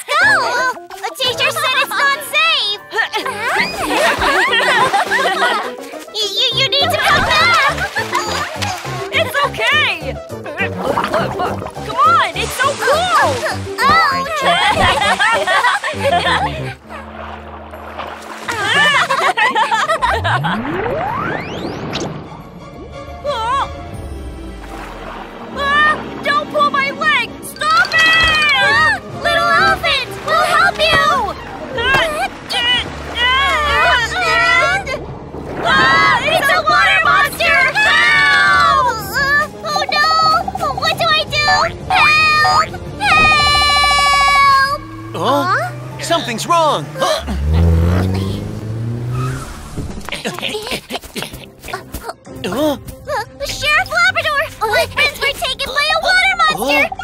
Let's go! The teacher said it's not safe! you, you, need to come back! It's okay! Come on, it's so cool! Ouch! help you. Ah, it's a water monster! Help! Uh, oh no! What do I do? Help! Help! Huh? Something's wrong. Huh? Uh, Sheriff Labrador! My friends were taken by a water monster!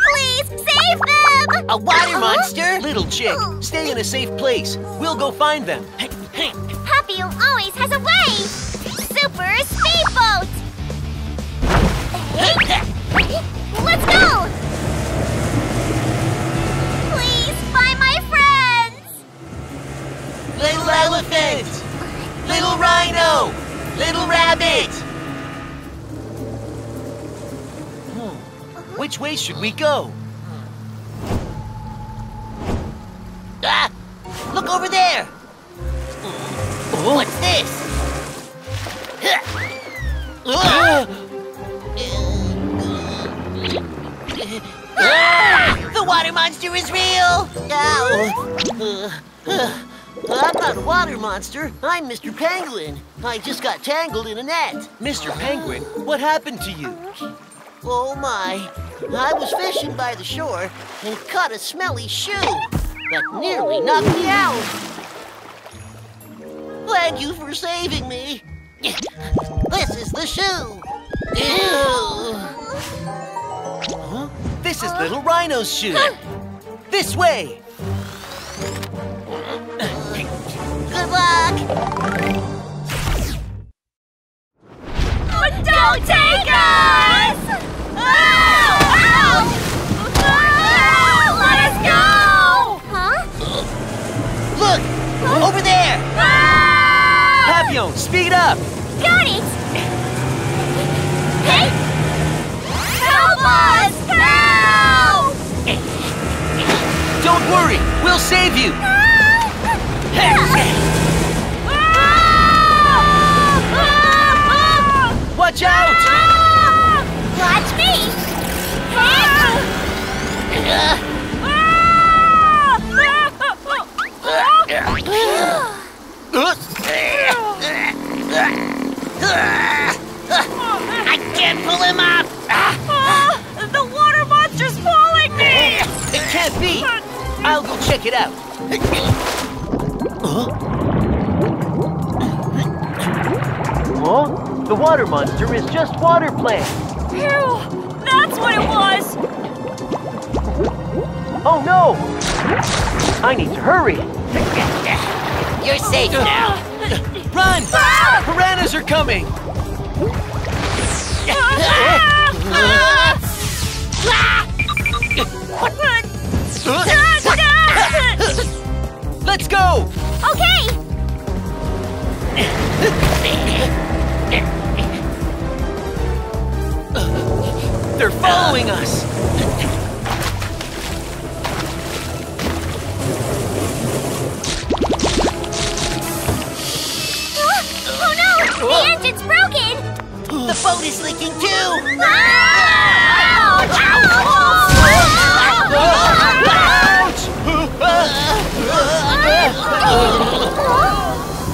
Please save them! A water monster? Little chick, stay in a safe place. We'll go find them. Papio always has a way! Super speedboat! Let's go! Please find my friends! Little elephant! Little rhino! Little rabbit! Hmm. Which way should we go? Ah! Look over there! What's this? Ah! Ah! The water monster is real! Ow! Uh, I'm not a water monster. I'm Mr. Penguin. I just got tangled in a net. Mr. Penguin, what happened to you? Oh my. I was fishing by the shore and caught a smelly shoe that nearly knocked me out. Thank you for saving me. This is the shoe. Ew. Huh? This is Little Rhino's shoe. This way. Good luck. Don't take us! Ow! Ah! Speed up. Got it! Hey! Help us! Help! Don't worry, we'll save you. Ah! Watch out! Watch me! I can't pull him up. Ah, the water monster's following me! It can't be. I'll go check it out. Huh? The water monster is just water plant. Phew, that's what it was! Oh no! I need to hurry. You're safe now. Run! Ah! Piranhas are coming! Ah! Ah! Let's go! Okay! They're following us! The engine's broken! The boat is leaking too! Ouch!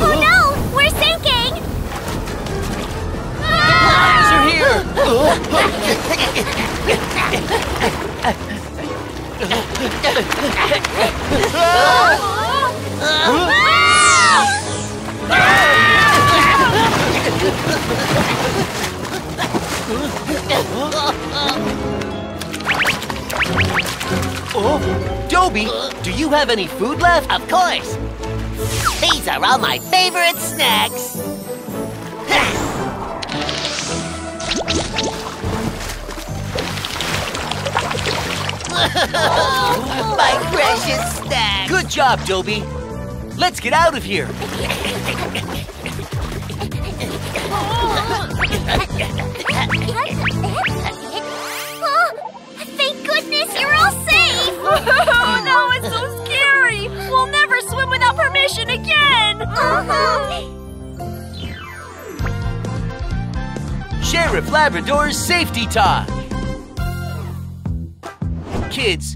Oh no! We're sinking! Piranhas are here! Oh, Dobie, do you have any food left? Of course. These are all my favorite snacks. my precious snacks. Good job, Dobie. Let's get out of here. oh, thank goodness you're all safe! oh no, it's so scary! We'll never swim without permission again! Uh-huh. Sheriff Labrador's Safety Talk! Kids,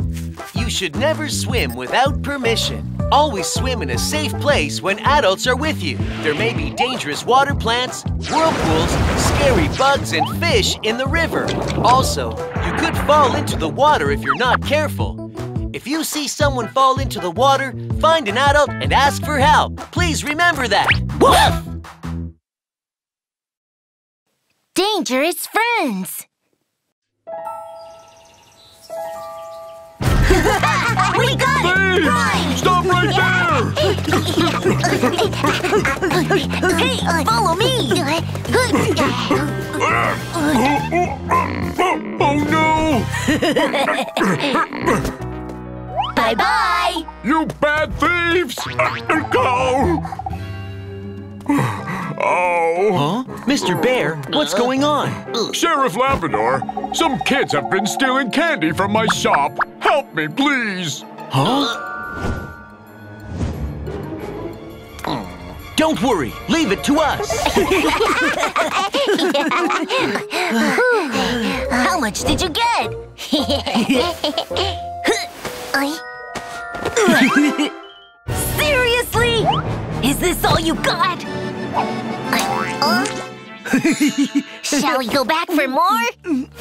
you should never swim without permission. Always swim in a safe place when adults are with you. There may be dangerous water plants, whirlpools, scary bugs, and fish in the river. Also, you could fall into the water if you're not careful. If you see someone fall into the water, find an adult and ask for help. Please remember that. Woof! Dangerous friends. we got it! Run! Stop right there! Hey, follow me! Oh no! Bye-bye! You bad thieves! Go! Oh, Huh? Mr. Bear, what's going on? Sheriff Labrador, some kids have been stealing candy from my shop. Help me, please. Huh? Don't worry, leave it to us. How much did you get? Seriously? Is this all you got? Shall we go back for more?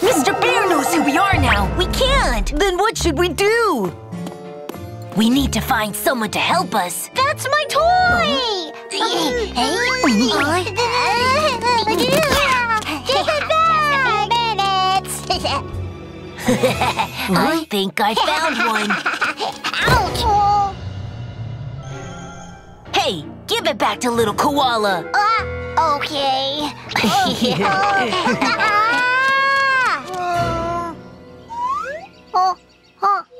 Mr. Bear knows who we are now. We can't. Then what should we do? We need to find someone to help us. That's my toy! Hey? I think I found one. Ouch! Hey, give it back to little koala. Uh, okay.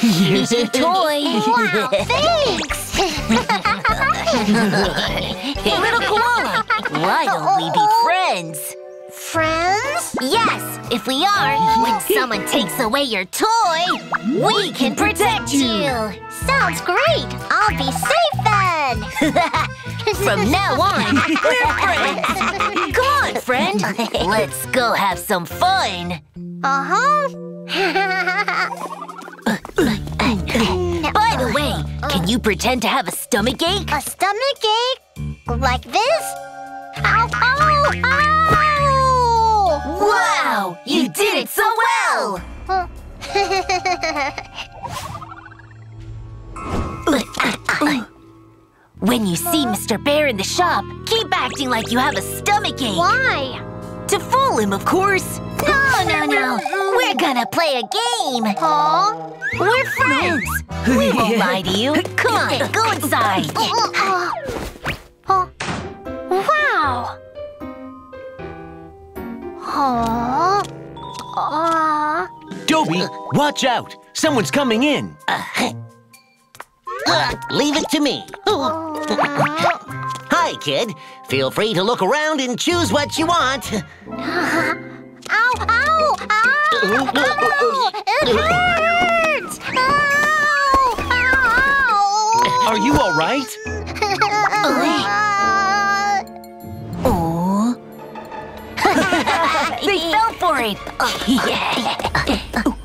Here's your toy. Wow, thanks. little koala, why don't we be friends? Friends? Yes, if we are, when someone takes away your toy, we can protect you. Sounds great. I'll be safe then. From now on, we're friends. Come on, friend. Let's go have some fun. Uh-huh. By the way, can you pretend to have a stomach ache? A stomach ache? Like this? Ow, ow, ow! Wow! You did it so well! when you see Mr. Bear in the shop, keep acting like you have a stomach ache. Why? To fool him, of course. No, no, no. We're gonna play a game. Huh? We're friends. We won't lie to you. Come on, go inside. Wow. Aww. Aww. Dobie, watch out. Someone's coming in. Uh, uh leave it to me. Uh. Hi, kid. Feel free to look around and choose what you want. Ow, ow, ow! Ow! It hurts! Ow! Ow! Are you all right? Oh. they fell for it.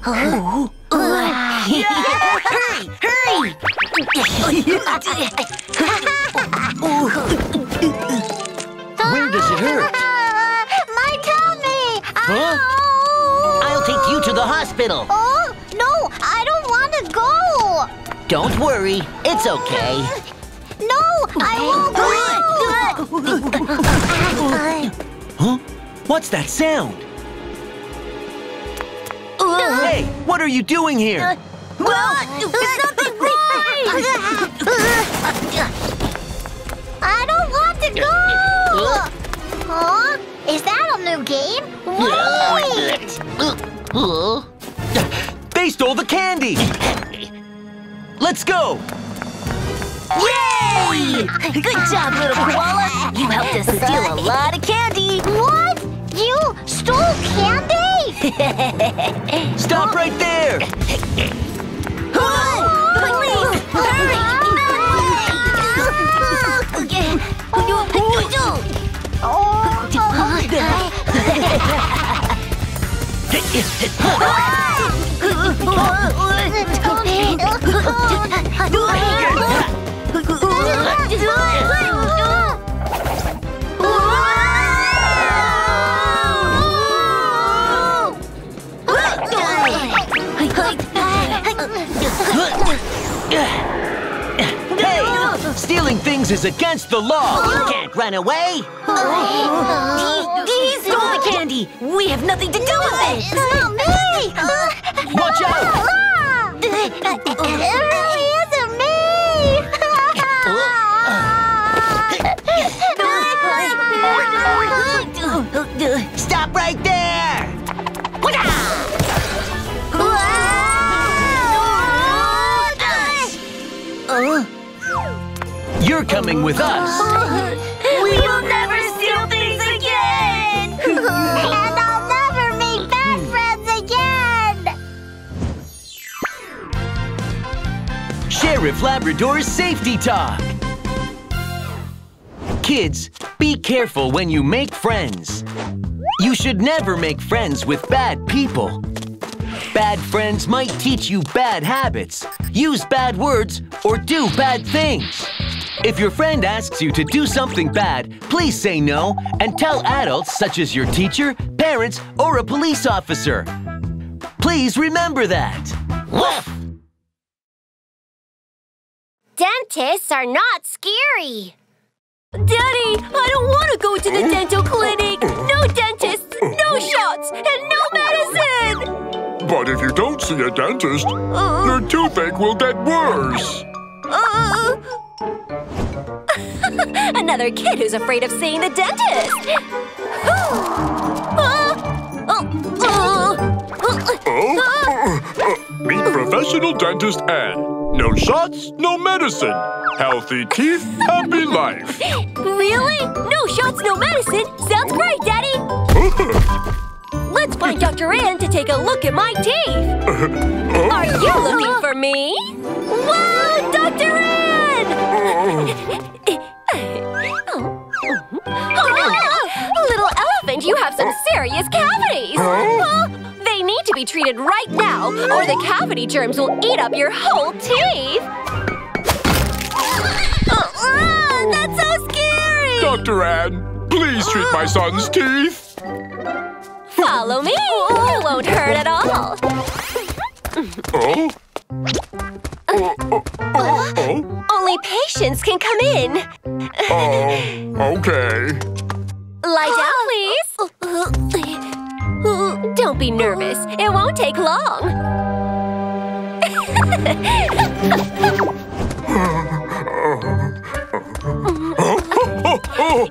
Oh. Hurry, hurry! Where does it hurt? My tummy! Huh? Ow! I'll take you to the hospital. Oh, no, I don't want to go. Don't worry, it's okay. No, I won't go. Huh? What's that sound? Hey, what are you doing here? Uh, well, there's nothing wrong. I don't want to go. Huh? Is that a new game? Wait. They stole the candy! Let's go! Yay! Good job, little koala. You helped us steal a lot of candy. What? You stole candy? safe! Stop right there! Please, hurry! Do it! Oh it! Hey! Stealing things is against the law! Oh. You can't run away. Oh. He's stole the candy! We have nothing to do with it! It's not me! Watch out! It really isn't me! Stop right You're coming with us! We will never steal things again! and I'll never make bad hmm. friends again! Sheriff Labrador's Safety Talk! Kids, be careful when you make friends. You should never make friends with bad people. Bad friends might teach you bad habits, use bad words, or do bad things. If your friend asks you to do something bad, please say no and tell adults such as your teacher, parents, or a police officer. Please remember that. Woof! Dentists are not scary! Daddy, I don't want to go to the dental clinic. No dentists, no shots, and no medicine. But if you don't see a dentist, your toothache will get worse. Uh, Another kid who's afraid of seeing the dentist. Oh, uh, Oh? Meet professional dentist Anne. No shots, no medicine. Healthy teeth, happy life. Really? No shots, no medicine? Sounds great, Daddy. Let's find Dr. Ann to take a look at my teeth. Are you looking for me? Wow, Dr. Ann! Ah, Little elephant, you have some serious cavities. Huh? They need to be treated right now, or the cavity germs will eat up your whole teeth. Uh, uh, that's so scary! Dr. Anne, please treat my son's teeth. Follow me. It won't hurt at all. Oh? Oh, oh, oh, oh, Only patients can come in. oh, okay. Lie down, ah. please. Don't be nervous. It won't take long. Oh?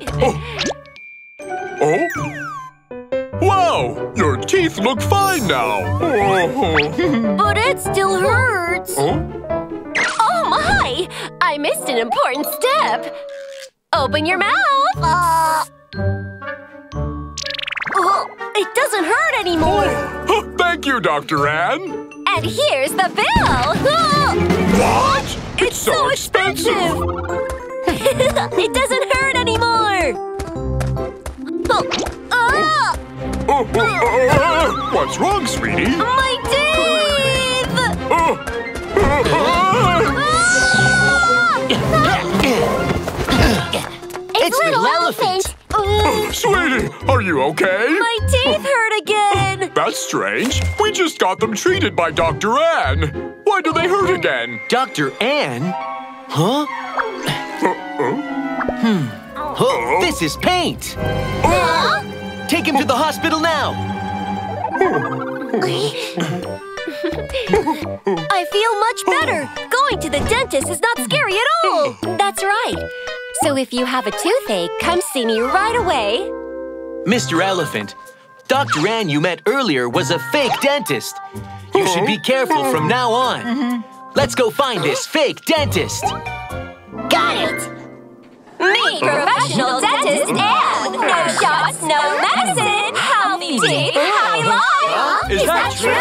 oh? Wow! Your teeth look fine now! Oh, But it still hurts. oh. Oh my! I missed an important step. Open your mouth. Oh, it doesn't hurt anymore. Huh, Thank you, Dr. Anne! And here's the bill. What? It's so expensive! it doesn't hurt anymore! Oh, ah, Oh, oh, oh, oh, What's wrong, sweetie? my teeth! Oh, It's little elephant. oh, sweetie, are you okay? My teeth hurt again! That's strange. We just got them treated by Dr. Anne. Why do they hurt again? Dr. Anne? Huh? Hmm. Oh, this is paint! Take him to the hospital now! I feel much better! Going to the dentist is not scary at all! That's right. So if you have a toothache, come see me right away. Mr. Elephant, Dr. Ann you met earlier was a fake dentist. You should be careful mm-hmm. from now on. Mm-hmm. Let's go find this fake dentist. Got it! Me, professional dentist, and no shots, no life! Is that true?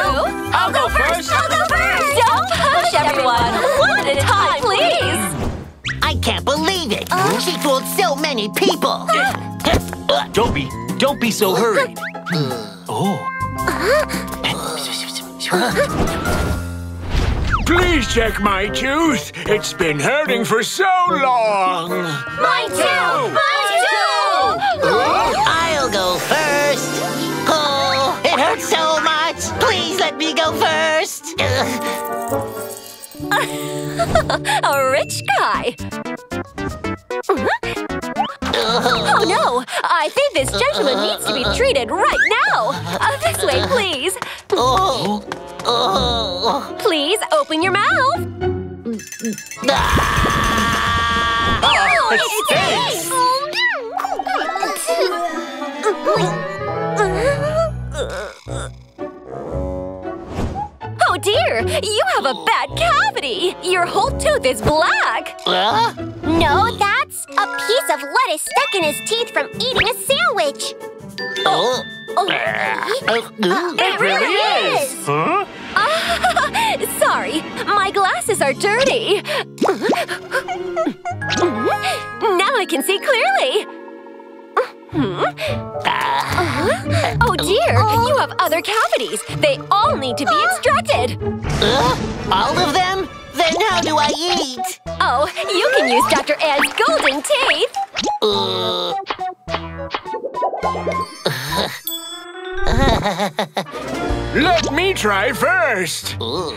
I'll go first! I'll go first! Don't push everyone! One at a time, please! I can't believe it. Uh? She fooled so many people. Uh? Don't be, don't be so hurried. Uh. Oh. Please check my tooth. It's been hurting for so long. Mine too! Mine go first. A rich guy. Oh no! I think this gentleman needs to be treated right now! Uh, this way, please! Please open your mouth! Oh, it's Oh dear! You have a bad cavity! Your whole tooth is black! No, that's a piece of lettuce stuck in his teeth from eating a sandwich. Oh. oh uh, uh, mm, uh, it really is! Huh? Ah, sorry, my glasses are dirty. now I can see clearly. Oh dear, you have other cavities. They all need to be extracted. Uh, all of them? Then how do I eat? Oh, you can use Dr. Ann's golden teeth. Uh, Let me try first. uh.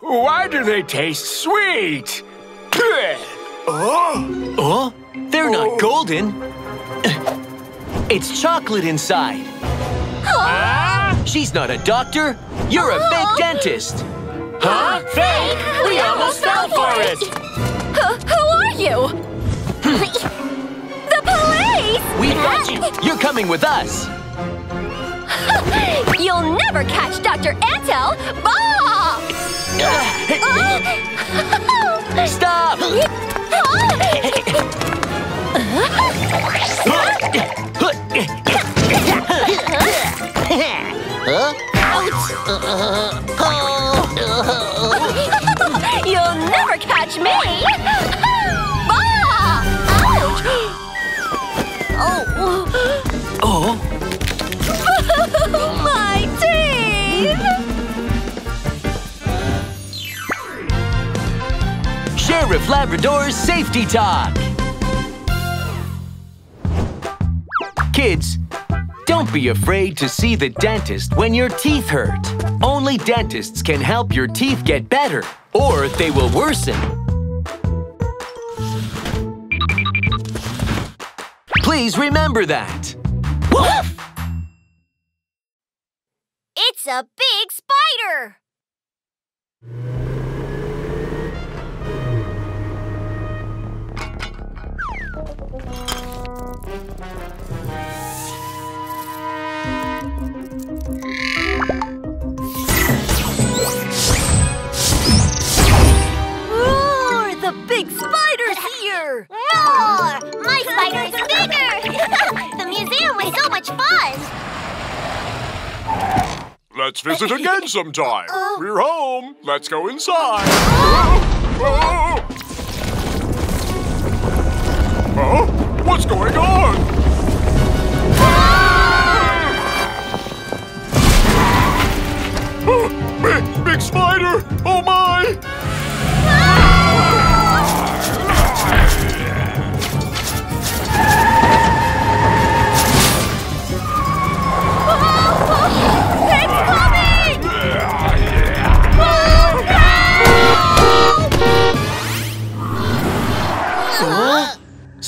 Why do they taste sweet? Oh, Oh, they're not oh. golden. It's chocolate inside. She's not a doctor. You're a fake dentist. huh? Fake? We almost fell for it. Who, who are you? the police! We've got you. You're coming with us. You'll never catch Dr. Antel! Bah! Stop! You'll never catch me! Ah! Ouch! Oh, Oh, my teeth! Sheriff Labrador's Safety Talk. Kids, don't be afraid to see the dentist when your teeth hurt. Only dentists can help your teeth get better, or they will worsen. Please remember that. It's a big spider! Let's visit again sometime. We're home. Let's go inside. Oh! Oh, oh. oh. oh. What's going on? Oh, big, big spider! Oh my!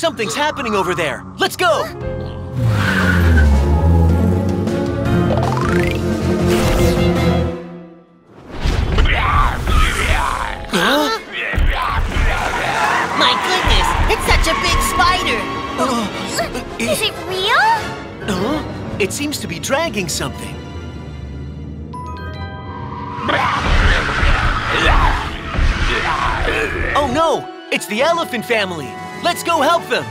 Something's happening over there. Let's go. My goodness, it's such a big spider. Oh, Is it real? Huh? It seems to be dragging something. Oh no! It's the elephant family! Let's go help them!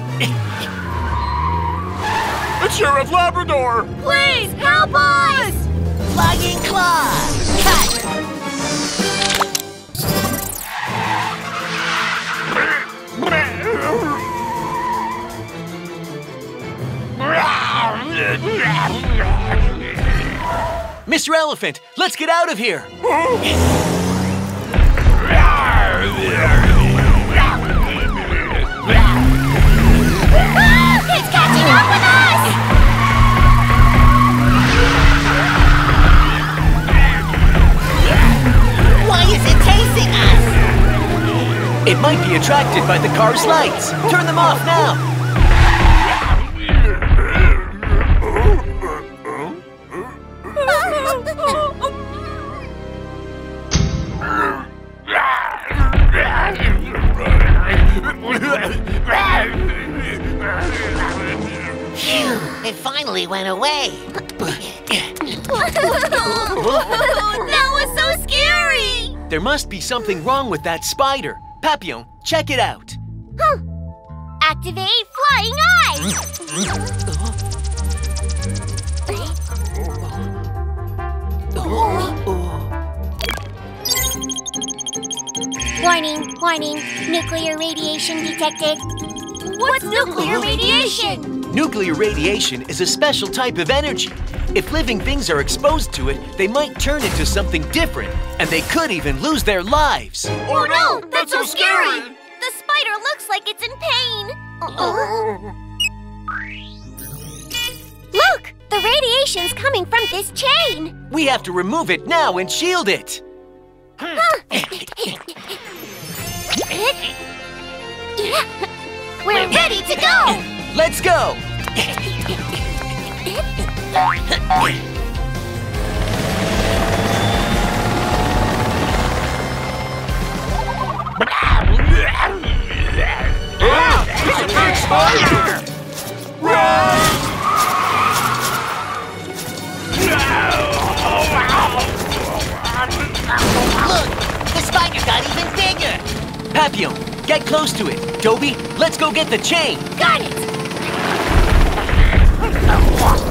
It's Sheriff Labrador! Please help us! Flying claw. Cut. Mr. Elephant, let's get out of here! it chasing us? It might be attracted by the car's lights. Turn them off now. It finally went away. that was so scary! There must be something wrong with that spider. Papillon, check it out. Activate flying eyes! Warning, warning, nuclear radiation detected. What's nuclear radiation? Nuclear radiation is a special type of energy. If living things are exposed to it, they might turn into something different, and they could even lose their lives. Oh no, that's so scary! The spider looks like it's in pain. Oh. Look, the radiation's coming from this chain. We have to remove it now and shield it. Huh. We're ready to go! Let's go! Look, the spider got even bigger. Papillon, get close to it. Dobie, let's go get the chain. Got it!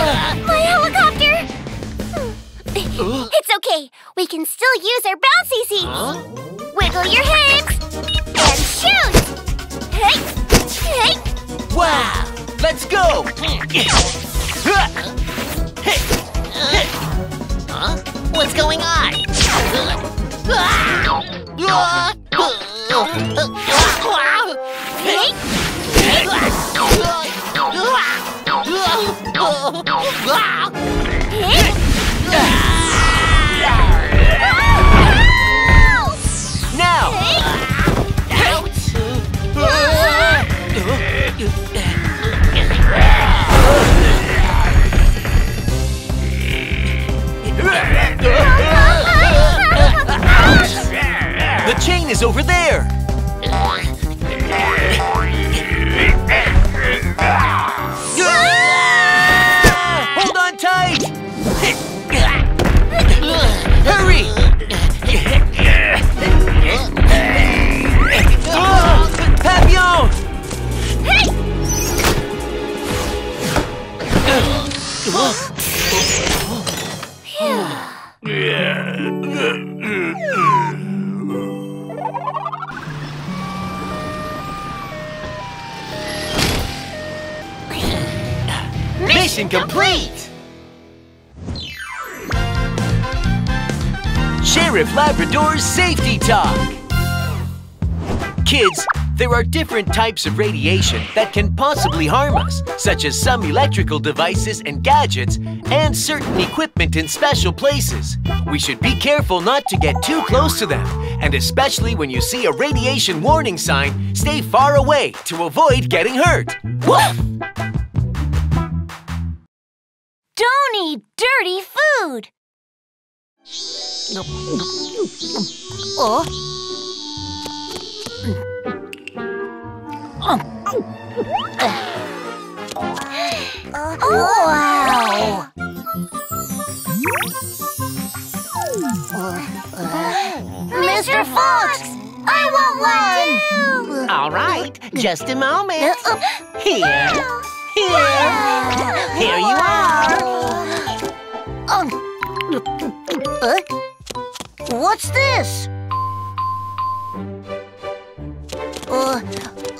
My helicopter! It's okay. We can still use our bouncy seats. Wiggle your hips and shoot! Hey! Hey! Wow! Let's go! Huh? What's going on? Hey! Hey! The chain is over there! Kids, there are different types of radiation that can possibly harm us, such as some electrical devices and gadgets, and certain equipment in special places. We should be careful not to get too close to them, and especially when you see a radiation warning sign, stay far away to avoid getting hurt. Woof! Don't eat dirty food! Oh. Oh, wow! Mr. Fox! I want one! All right, just a moment. Here. Here. Here you are. What's this? Uh,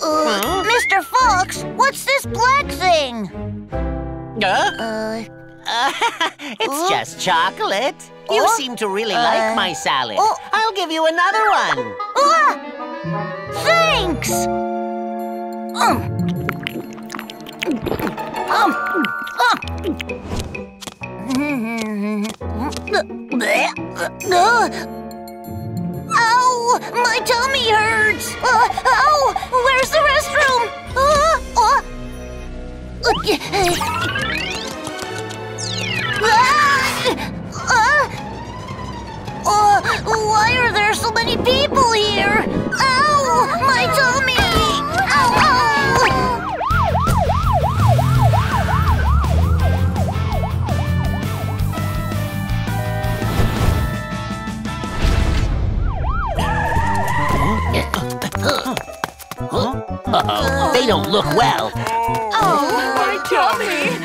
uh, Mr. Fox, what's this black thing? Uh, Uh, it's just chocolate. You Oh. seem to really Uh, like my salad. oh. I'll give you another one. Thanks! Um. Um. Um. Ow! My tummy hurts! Uh, ow! Where's the restroom? Uh, uh. Ah! Uh, why are there so many people here? Ow! My tummy! Uh-oh, they don't look well. Oh, my tummy!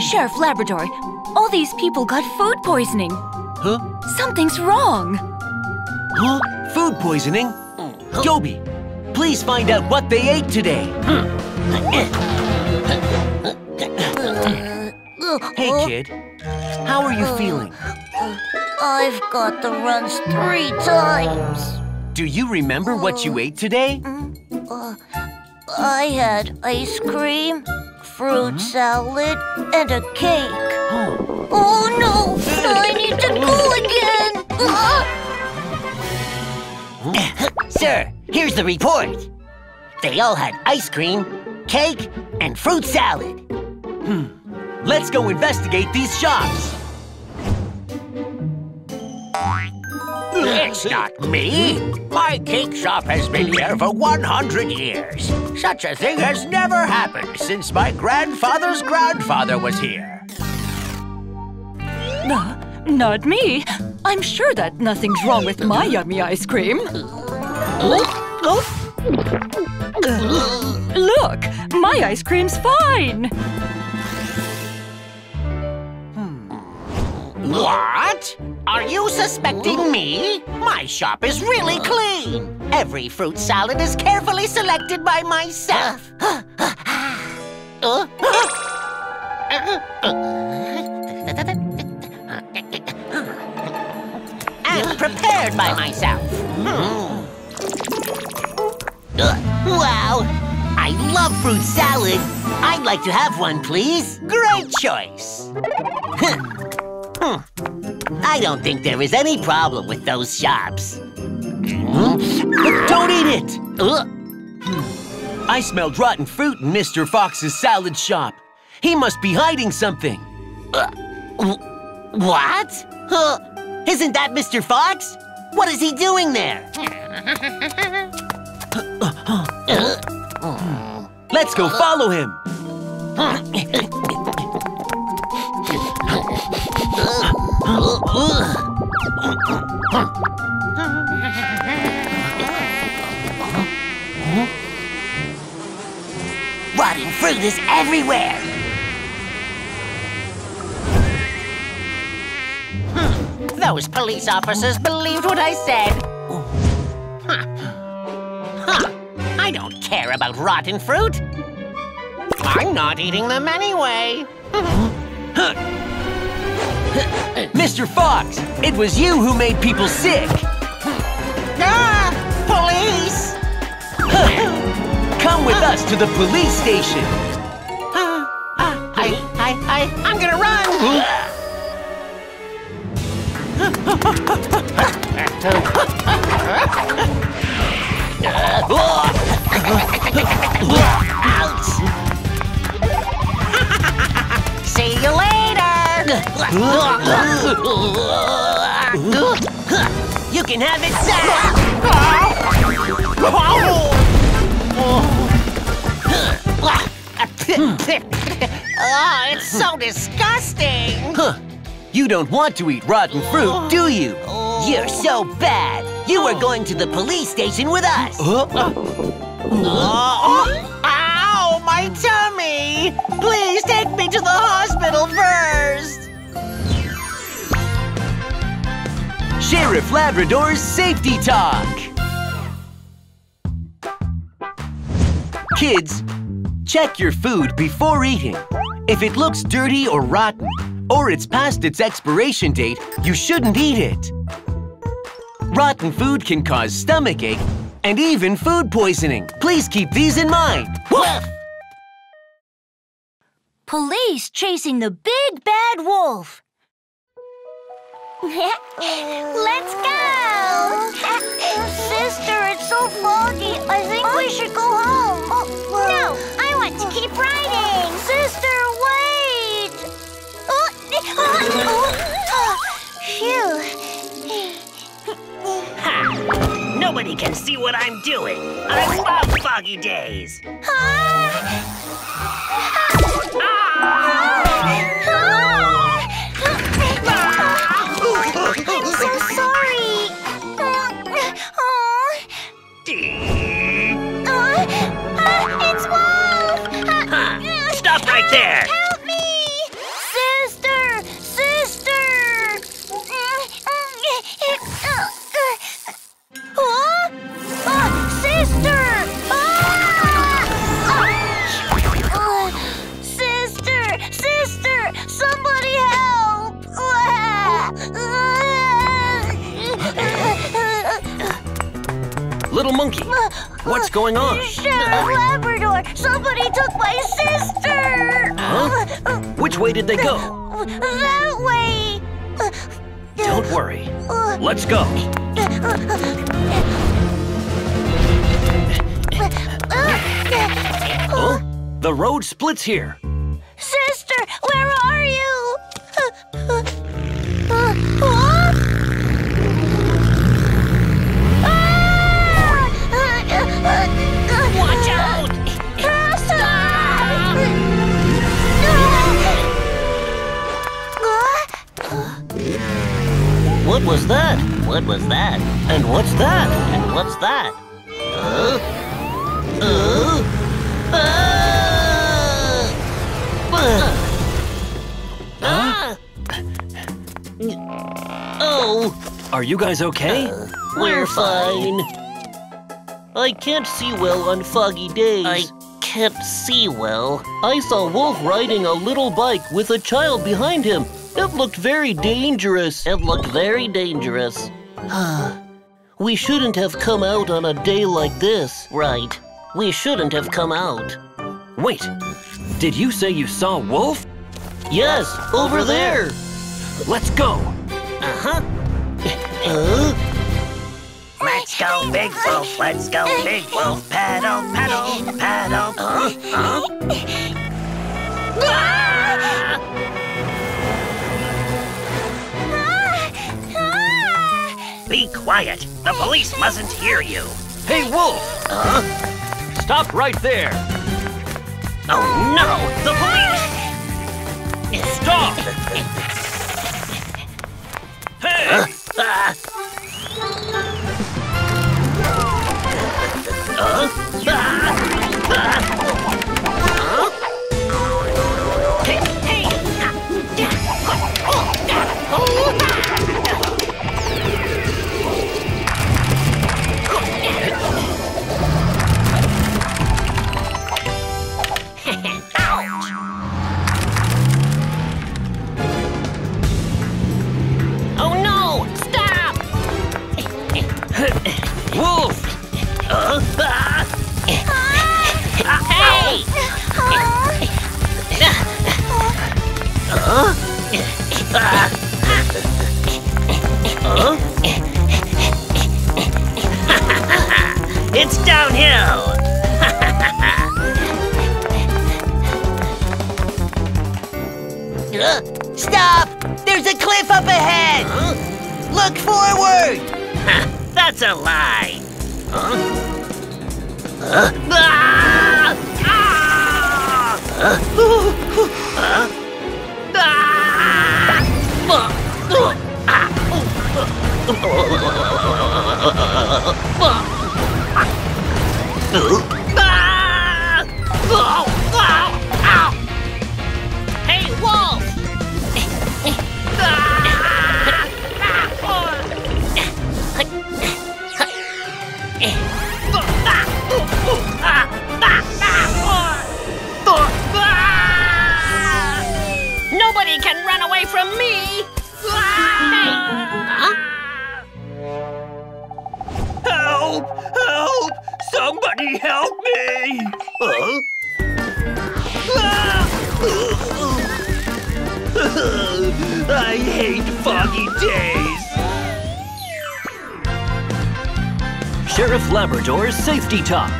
Sheriff Labrador, all these people got food poisoning. Huh? Something's wrong. Huh? Food poisoning? Dobie, please find out what they ate today. Hey, kid. How are you feeling? I've got the runs three times. Do you remember what you ate today? I had ice cream, fruit salad, and a cake. Oh, Oh no! I need to go again! Sir, here's the report. They all had ice cream, cake, and fruit salad. Hmm. let's go investigate these shops. It's not me. My cake shop has been here for 100 years. Such a thing has never happened since my grandfather's grandfather was here. Uh, not me. I'm sure that nothing's wrong with my yummy ice cream. Look, my ice cream's fine. What? Are you suspecting me? My shop is really clean. Every fruit salad is carefully selected by myself. And prepared by myself. Hmm. Wow, I love fruit salad. I'd like to have one, please. Great choice. Hmm. I don't think there is any problem with those shops. Don't eat it! Ugh. I smelled rotten fruit in Mr. Fox's salad shop. He must be hiding something. What? Huh? Isn't that Mr. Fox? What is he doing there? Let's go follow him. Rotten fruit is everywhere. Those police officers believed what I said. I don't care about rotten fruit. I'm not eating them anyway. Mr. Fox, it was you who made people sick. Ah! Police! Come with us to the police station. Ah, ah, I, I, I, I'm gonna run! Ouch! See you later! You can have it back! oh, it's so disgusting! Huh. You don't want to eat rotten fruit, do you? You're so bad. You are going to the police station with us. Oh, ow, my tummy! Please take me to the hospital first! Sheriff Labrador's Safety Talk. Kids, check your food before eating. If it looks dirty or rotten, or it's past its expiration date, you shouldn't eat it. Rotten food can cause stomach ache and even food poisoning. Please keep these in mind. Woof! Police chasing the big bad wolf. Let's go! Sister, it's so foggy. I think we should go home. no, I want to keep riding. Sister, wait! Oh, Phew. Nobody can see what I'm doing. I love foggy days. I'm It's Wolf! Huh. Stop right there. Help me! Sister! Sister! Uh, huh? Uh, uh, uh, sister! Little monkey, what's going on? Sheriff Labrador! Somebody took my sister! Huh? Which way did they go? That way! Don't worry. Let's go. Huh? The road splits here. Sister, where are you? What was that? What was that? And what's that? And what's that? Uh? Uh? Uh? Ah! Oh, Are you guys okay? we're fine. I can't see well on foggy days. I can't see well. I saw Wolf riding a little bike with a child behind him. It looked very dangerous. It looked very dangerous. we shouldn't have come out on a day like this. Right. We shouldn't have come out. Wait, did you say you saw Wolf? Yes, over there. Let's go. Uh-huh. Uh, Let's go, Big Wolf. Let's go, Big Wolf. Paddle, paddle, paddle. uh, Be quiet. The police mustn't hear you. Hey, Wolf! Huh? Stop right there. Oh no, the police! Stop! Hey! Ah, oh it's downhill! Stop! There's a cliff up ahead! Look forward! That's a lie. Huh? Huh? Ah! Ah! Ah! Hey, Wolf! Nobody can run away from me! Hate foggy days! Sheriff Labrador's Safety Talk.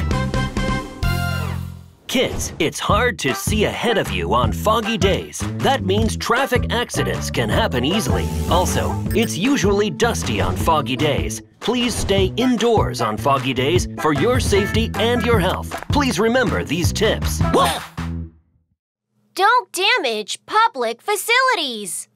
Kids, it's hard to see ahead of you on foggy days. That means traffic accidents can happen easily. Also, it's usually dusty on foggy days. Please stay indoors on foggy days for your safety and your health. Please remember these tips. Don't damage public facilities.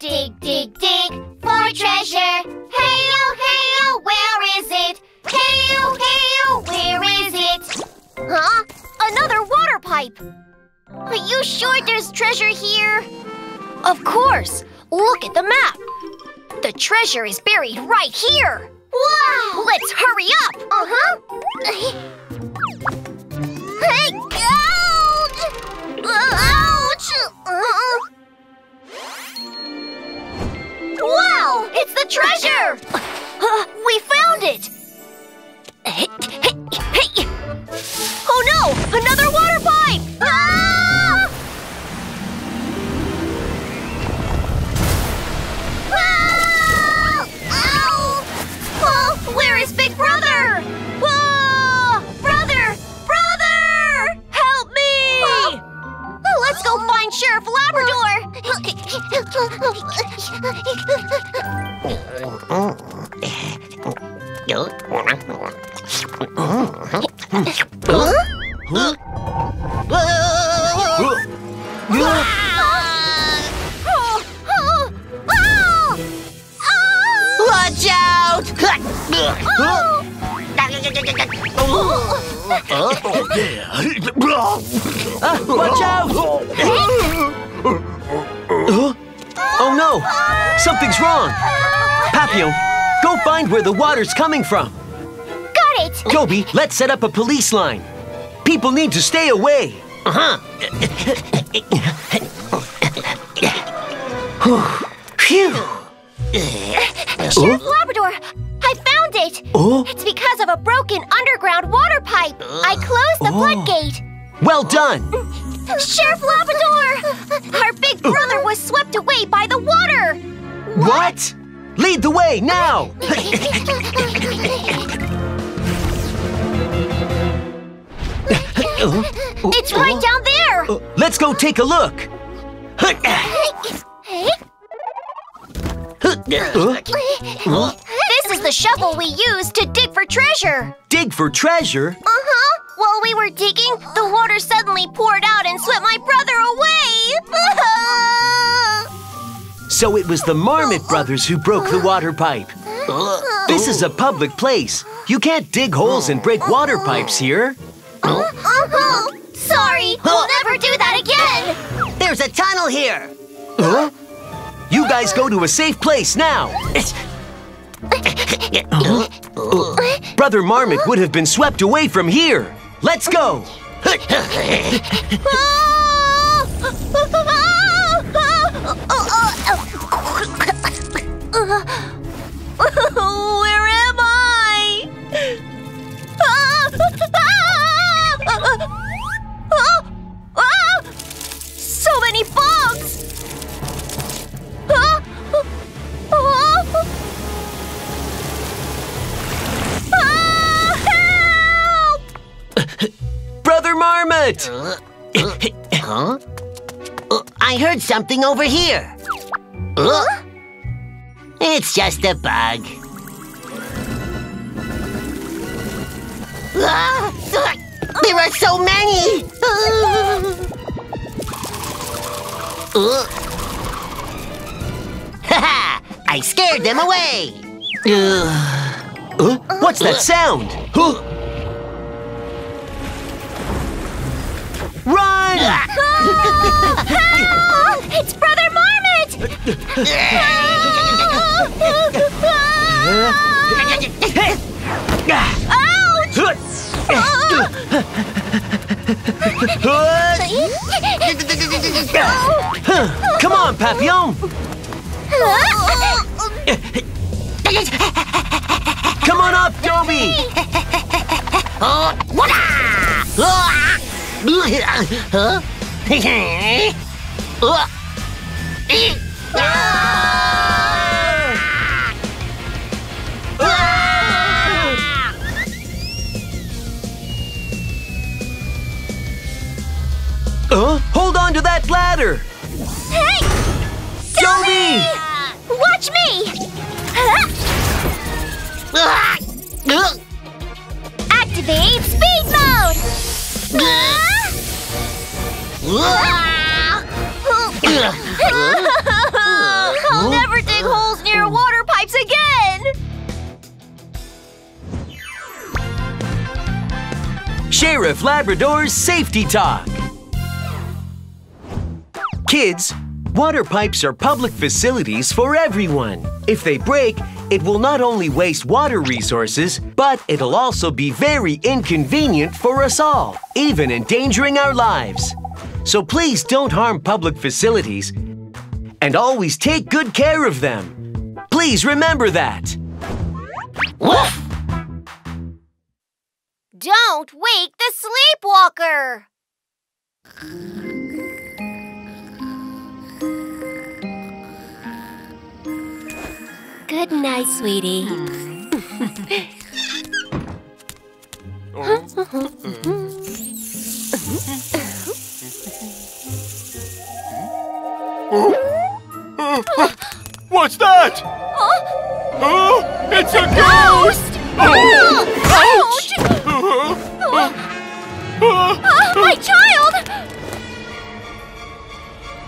Dig, dig, dig for treasure. Hey-o, hey-o, where is it? Hey-o, hey-o, where is it? Huh? Another water pipe. Are you sure there's treasure here? Of course. Look at the map. The treasure is buried right here. Wow! Let's hurry up. Uh-huh. Hey, ouch! Ouch! Uh! It's the treasure! We found it! Oh no! Another water pipe! ah! Ah! Ow! Oh, where is Big Brother? Go find Sheriff Ah! Watch out! Ah, watch out! Huh? Oh no! Something's wrong! Papillon, go find where the water's coming from. Got it! Dobie, let's set up a police line. People need to stay away. Uh-huh. Phew. Sheriff Labrador, I found it! Oh, It's because of a broken underground water pipe. I uh, closed the oh. floodgate. well done. Sheriff Labrador! Our big uh. brother was swept away by the water! What? Lead the way now. It's right uh, down there! Let's go take a look. Hey, Huh? This is the shovel we used to dig for treasure. Dig for treasure? Uh-huh. While we were digging, the water suddenly poured out and swept my brother away. So it was the Marmot brothers who broke the water pipe. This is a public place. You can't dig holes and break water pipes here. uh-huh. Sorry, we'll never do that again. There's a tunnel here! Huh? You guys go to a safe place now. Uh-huh. Brother Marmot would have been swept away from here. Let's go. Where Brother Marmot! Huh? Uh, I heard something over here. Uh, It's just a bug. Ah, there are so many! Uh, Ha ha! I scared them away! Uh, what's that sound? Huh? Come on, Papillon! Come on up, Dobie! Uh, hold on to that ladder! Hey! Dobie! Watch me! Activate speed mode! I'll dig holes near oh. water pipes again! Sheriff Labrador's Safety Talk. Kids, water pipes are public facilities for everyone. If they break, it will not only waste water resources, but it'll also be very inconvenient for us all, even endangering our lives. So please don't harm public facilities and always take good care of them. Please remember that. Don't wake the sleepwalker! Good night, sweetie. Oh. What's that? Oh, it's a ghost! Oh, ouch! Ah, my child!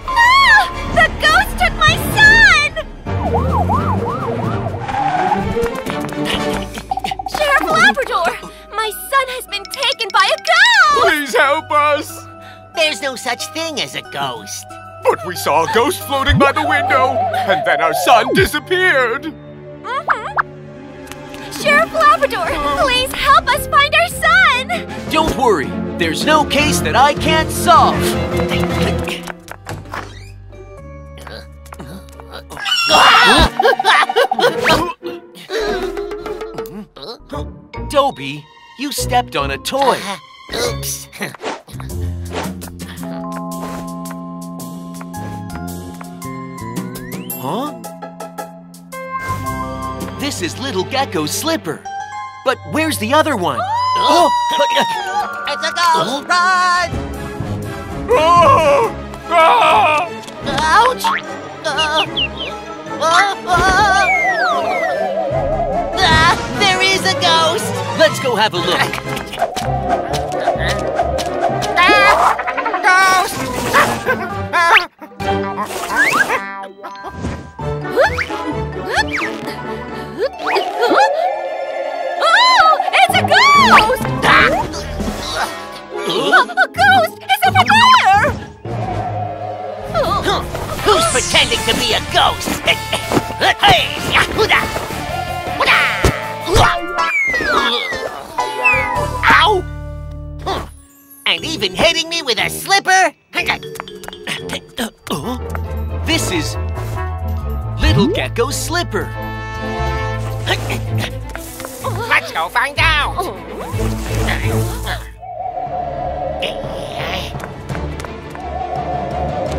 Ah! The ghost took my son! Sheriff Labrador! My son has been taken by a ghost! Please help us! There's no such thing as a ghost. But we saw a ghost floating by the window, and then our son disappeared. Mm-hmm. Sheriff Labrador, please help us find our son! Don't worry, there's no case that I can't solve. Dobie, you stepped on a toy. Oops. Huh? This is Little Gecko's slipper. But where's the other one? Oh! It's a ghost! Run! Ouch! Ah, there is a ghost! Let's go have a look. Oh! Ghost! a, a ghost! It's over there! Huh. Who's pretending to be a ghost? hey! Yahuda! Ow! And even hitting me with a slipper? This is Little Gecko's slipper. Let's go find out.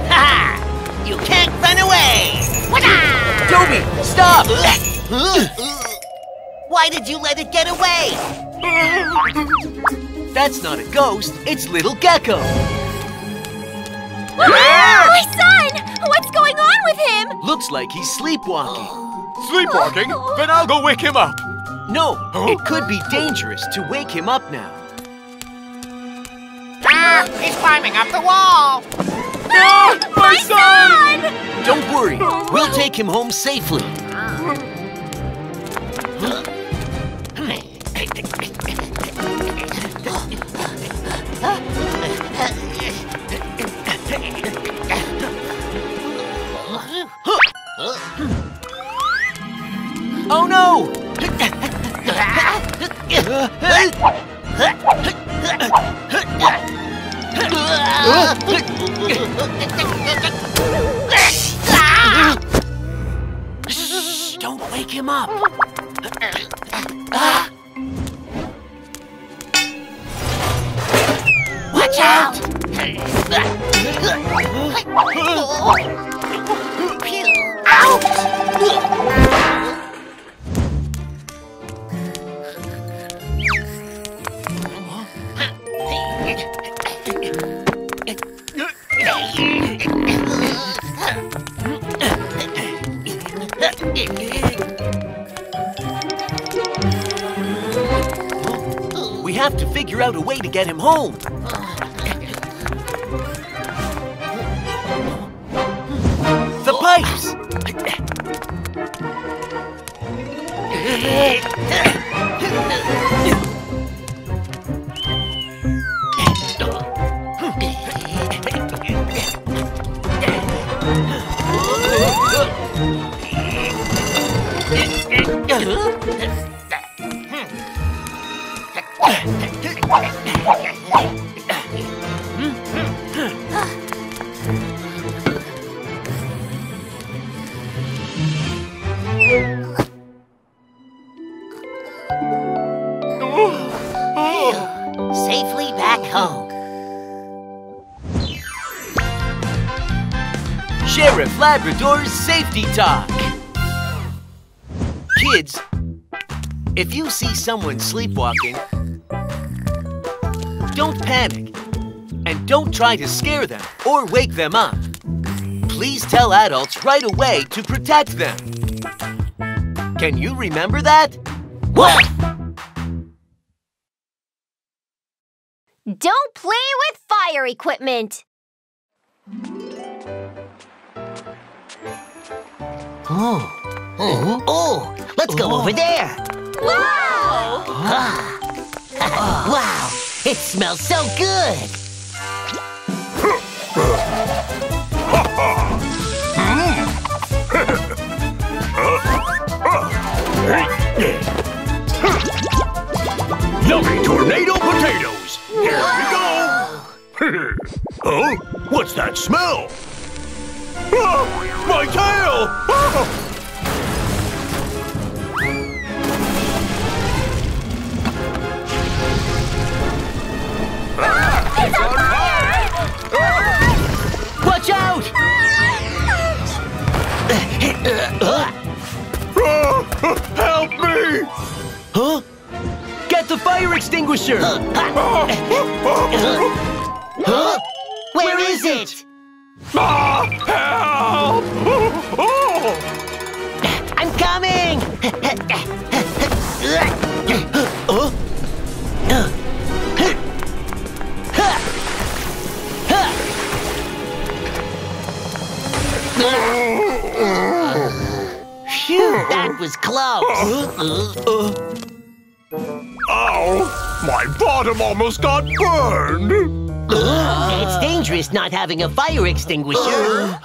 Ha! You can't run away! Dobie, stop! Why did you let it get away? That's not a ghost, it's Little Gecko. Ah, my son! What's going on with him? Looks like he's sleepwalking. Sleepwalking? Then I'll go wake him up. No, it could be dangerous to wake him up now. Ah, he's climbing up the wall. No, My son! Don't worry, we'll take him home safely. Oh no! Shh, don't wake him up. Get him home. Labrador's Safety Talk. Kids, if you see someone sleepwalking, don't panic. And don't try to scare them or wake them up. Please tell adults right away to protect them. Can you remember that? What? Don't play with fire equipment. Oh, oh, oh, let's go over there. Wow! Wow, it smells so good. Yummy tornado potatoes! Here we go! oh, what's that smell? Ah, my tail! Ah! Watch out! Ah, help me! Huh? Get the fire extinguisher! Huh? Where is it? Ah, help! Oh! I'm coming! Phew, that was close. Ow! My bottom almost got burned! It's dangerous not having a fire extinguisher.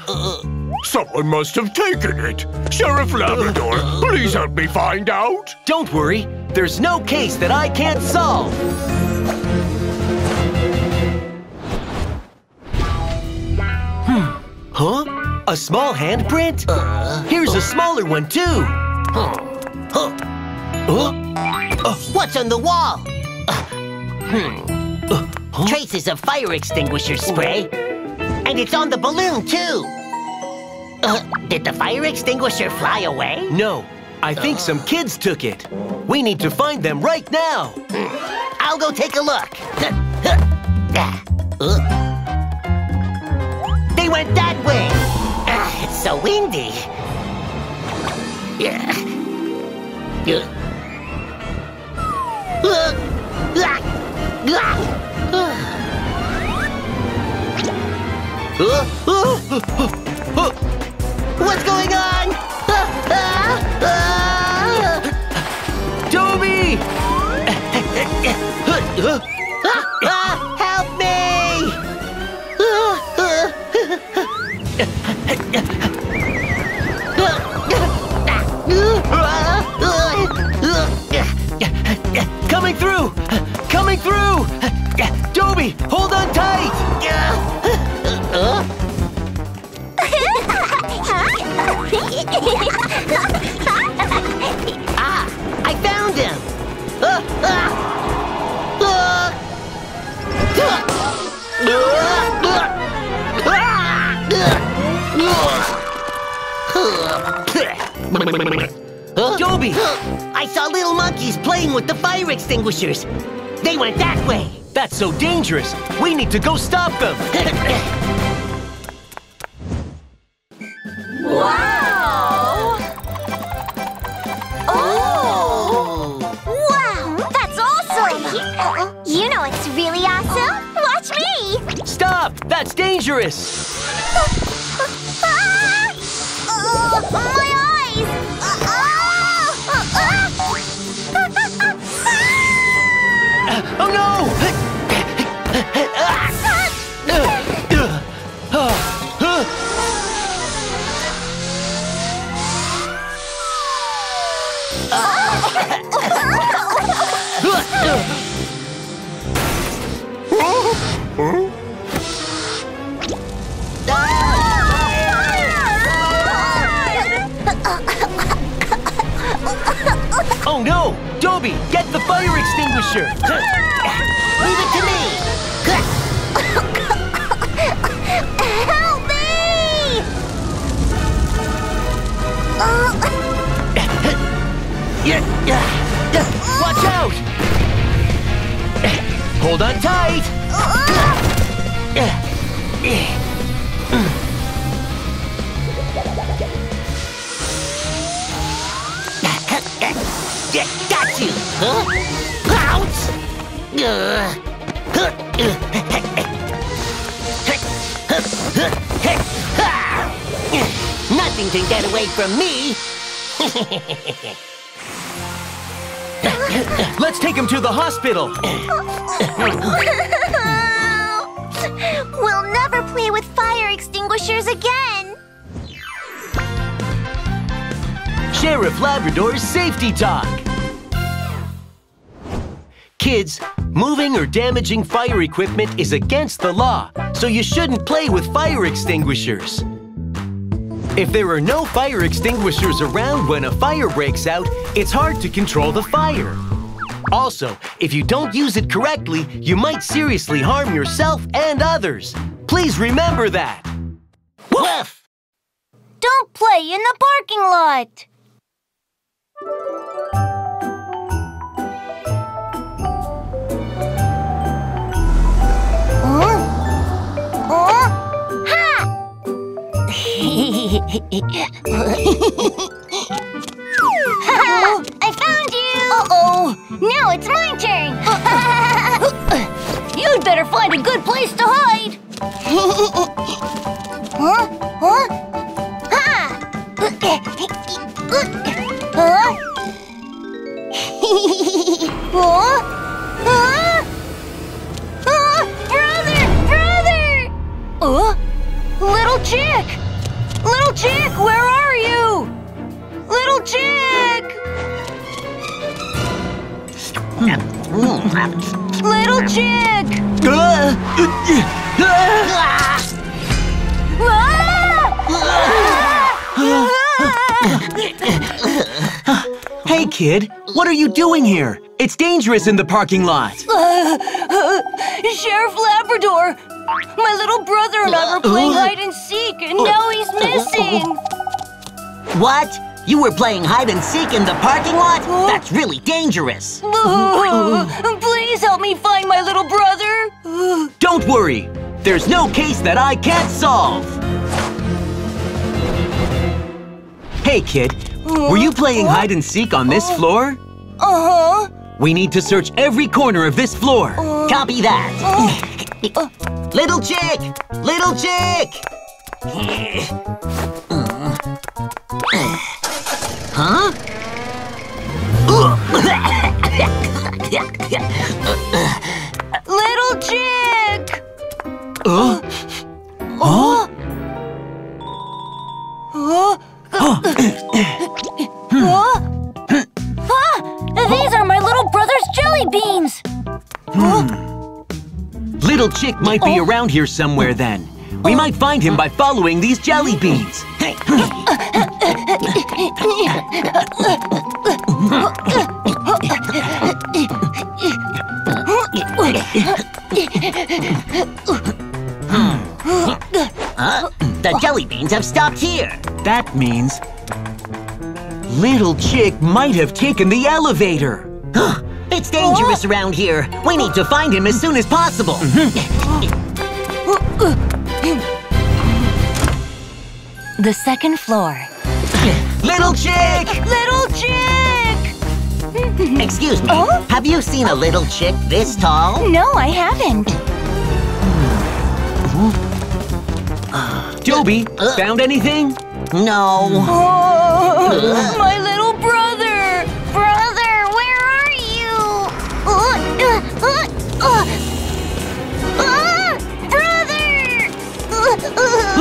Someone must have taken it. Sheriff Labrador, please help me find out. Don't worry, there's no case that I can't solve. Hmm. Huh? A small handprint? Here's a smaller one, too. Huh. Huh. Uh, What's on the wall? Hmm. Traces of fire extinguisher spray. And it's on the balloon, too. Uh, did the fire extinguisher fly away? No, I think some kids took it. We need to find them right now. I'll go take a look. Uh, They went that way. Ah, It's so windy. Yeah. Yeah. Uh, ah, What's going on? Dobie! Help me! Coming through! Coming through! Dobie, hold on tight! Ah, I found him! Dobie! I saw little monkeys playing with the fire extinguishers. They went that way. That's so dangerous! We need to go stop them! Wow! Oh! Wow, that's awesome! You know it's really awesome? Watch me! Stop! That's dangerous! Oh, my eyes! Oh Oh no! Dobie, get the fire extinguisher! Leave it to me. Help me! Watch out! Hold on tight! Ouch! Ugh. Nothing can get away from me. Let's take him to the hospital! we'll never play with fire extinguishers again! Sheriff Labrador's Safety Talk! Kids, moving or damaging fire equipment is against the law, so you shouldn't play with fire extinguishers. If there are no fire extinguishers around when a fire breaks out, it's hard to control the fire. Also, if you don't use it correctly, you might seriously harm yourself and others. Please remember that. Woof! Don't play in the parking lot! I found you! Uh-oh! Now it's my turn! You'd better find a good place to hide! huh? Huh? Ha! Huh? huh? Huh? Ah, brother! Brother! Uh? Little chick! Little chick, where are you? Little chick! Little chick! Hey, kid, what are you doing here? It's dangerous in the parking lot. Sheriff Labrador! My little brother and I were playing hide and seek, and now he's missing! What? You were playing hide and seek in the parking lot? That's really dangerous. Please help me find my little brother! Don't worry. There's no case that I can't solve. Hey, kid. Were you playing hide and seek on this floor? Uh-huh. We need to search every corner of this floor. Uh-huh. Copy that. Uh-huh. Uh-huh. Little chick! Little chick! Huh? Little chick! Uh? Huh? Huh? Huh? Ah! These are my little brother's jelly beans! Little Chick might be oh. around here somewhere then. We might find him by following these jelly mm-hmm. beans. Hmm. Huh? The jelly beans have stopped here. That means Little Chick might have taken the elevator. It's dangerous around here. We need to find him as soon as possible. Mm-hmm. The second floor. Little chick! Little chick! Excuse me. Oh? Have you seen a little chick this tall? No, I haven't. Dobie, uh. found anything? No. Oh, my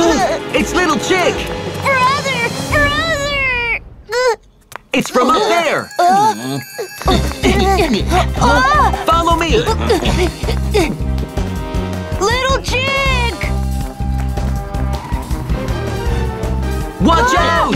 It's Little Chick! brother! Brother! It's from up there! Follow me! little chick! Watch out!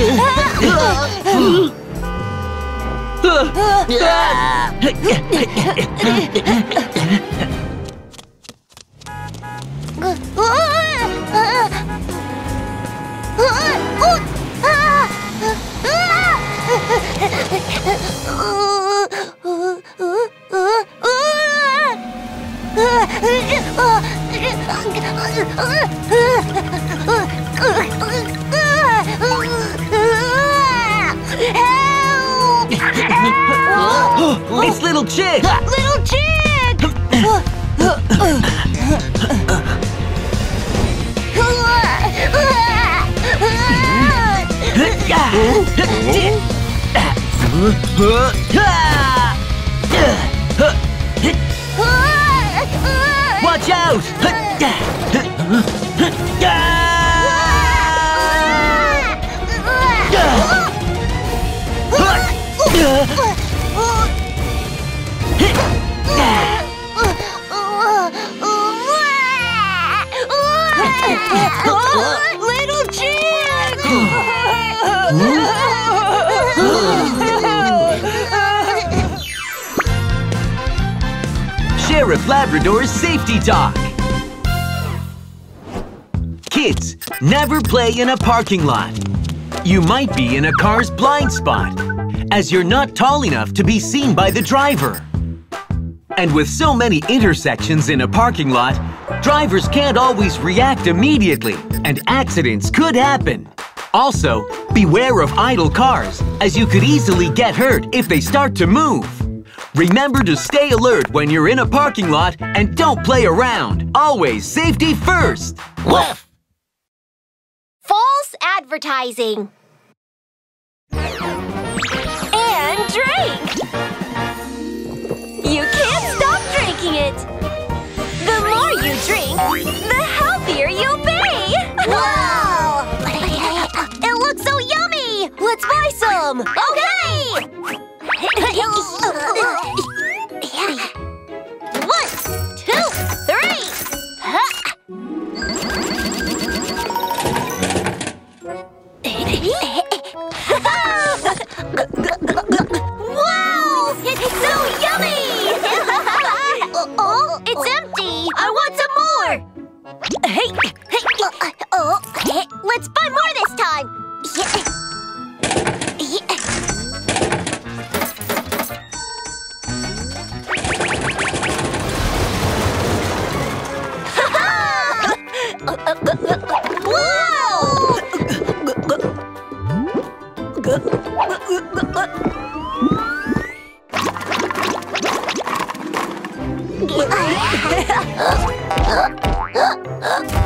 Help! It's Little Chick! Little chick! Watch out! Little Sheriff Labrador's Safety Talk. Kids, never play in a parking lot. You might be in a car's blind spot, as you're not tall enough to be seen by the driver. And with so many intersections in a parking lot, drivers can't always react immediately, and accidents could happen. Also, beware of idle cars, as you could easily get hurt if they start to move. Remember to stay alert when you're in a parking lot and don't play around. Always safety first. Woof! False advertising. And drink. You can't stop drinking it. The more you drink, the healthier you'll be. Whoa! It looks so yummy! Let's buy some. Okay! I want some more! Hey! Hey! Uh, oh, hey. Let's buy more this time! Yeah. -ha! Whoa! Huh?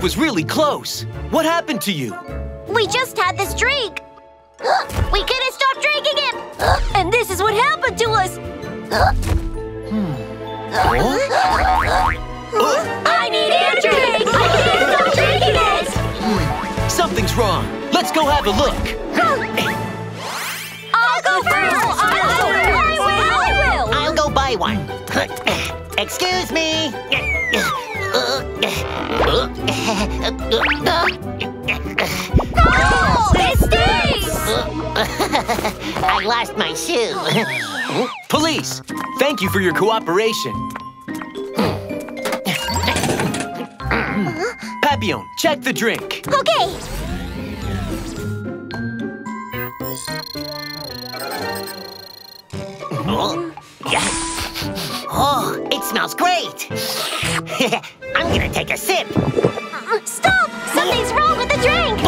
That was really close. What happened to you? We just had this drink. We couldn't stop drinking it. And this is what happened to us! Hmm. I need a drink! I can't stop drinking it! Hmm. Something's wrong. Let's go have a look. I'll go first! I'll go first! I will! I'll go buy one. Excuse me. Oh, it stinks! I lost my shoe. Police, thank you for your cooperation. Papillon, check the drink. Okay. Oh, it smells great. I'm gonna take a sip. Stop! Something's wrong with the drink.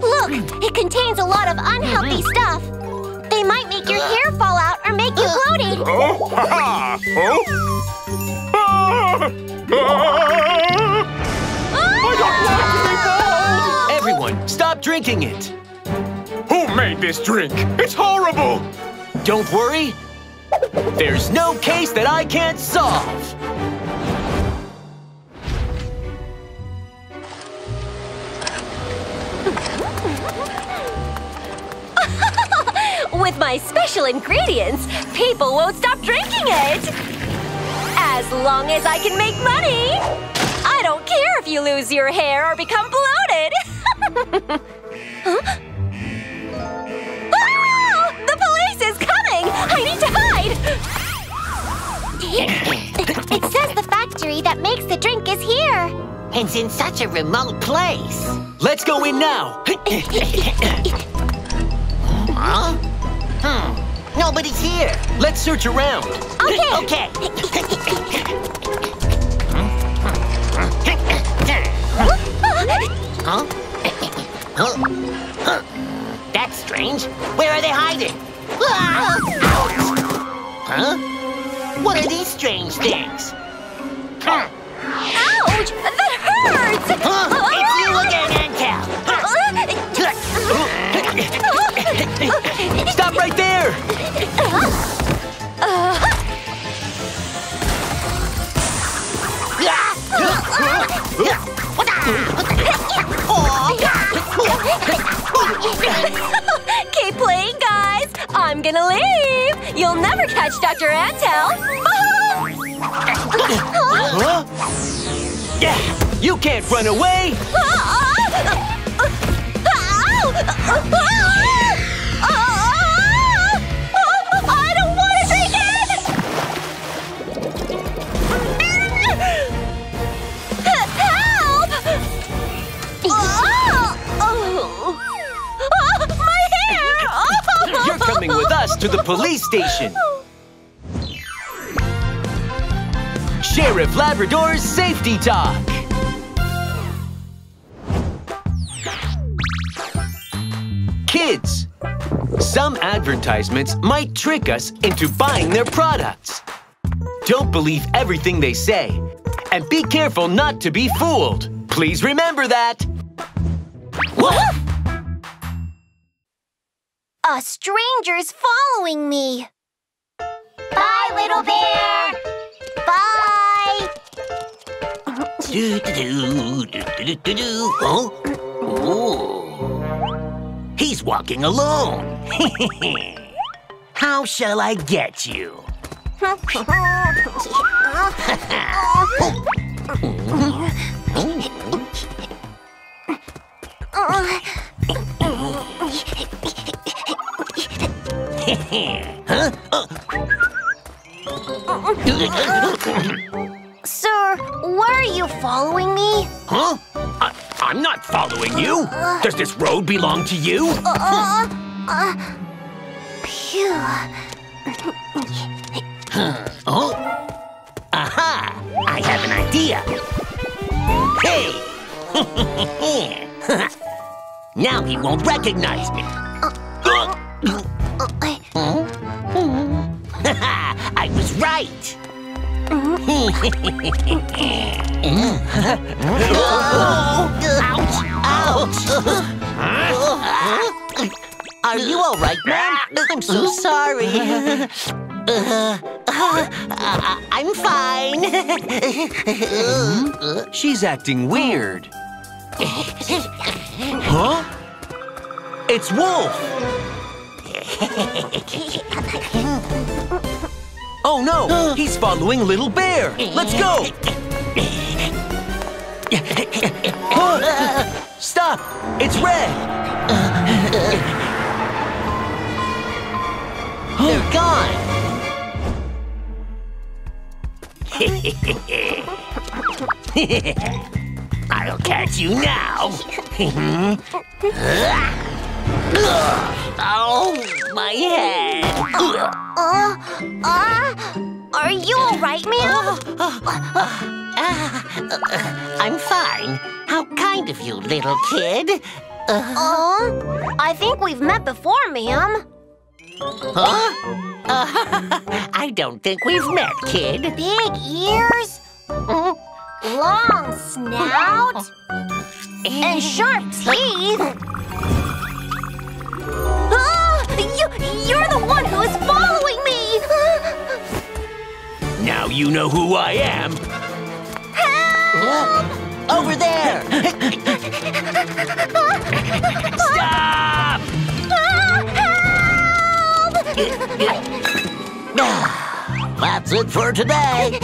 Look, it contains a lot of unhealthy stuff. They might make your hair fall out or make you bloated. Oh, ha ha! Oh! Ah! Ah! Everyone, stop drinking it. Who made this drink? It's horrible! Don't worry. There's no case that I can't solve. With my special ingredients, people won't stop drinking it! As long as I can make money! I don't care if you lose your hair or become bloated! Huh? I need to hide! It says the factory that makes the drink is here. It's in such a remote place. Let's go in now. Huh? Hmm. Nobody's here. Let's search around. Okay. Okay. Huh? Huh? Huh? That's strange. Where are they hiding? Ah! Ouch! Huh? What are these strange things? Huh? Ouch! That hurts! Huh? It's you again, Antel. Stop right there. Keep playing, guys! I'm gonna leave! You'll never catch Dr. Antel! Huh? Yeah, you can't run away. to the police station. Sheriff Labrador's Safety Talk. Kids, some advertisements might trick us into buying their products. Don't believe everything they say, and be careful not to be fooled. Please remember that. A stranger's following me. Bye, little bear. Bye. Do, do, do, do, do, do. Huh? Oh. Ooh. He's walking alone. How shall I get you? Uh, huh? Sir, why are you following me? Huh? I, I'm not following you. Does this road belong to you? Uh, Uh, phew. Oh! Aha! I have an idea. Hey! now he won't recognize me. I was right. Ouch! Ouch! Are you all right, ma'am? I'm so sorry. Uh, uh, I'm fine. She's acting weird. Huh? It's Wolf! Oh no! He's following Little Bear! Let's go! Stop! It's Red! They're gone. I'll catch you now. Oh, my head. Uh, uh, are you all right, ma'am? I'm fine. How kind of you, little kid. Uh, I think we've met before, ma'am. Huh? Uh, I don't think we've met, kid. Big ears, long snout, and sharp teeth. You, you're the one who is following me! Now you know who I am! Help! Over there! Stop! Help! That's it for today.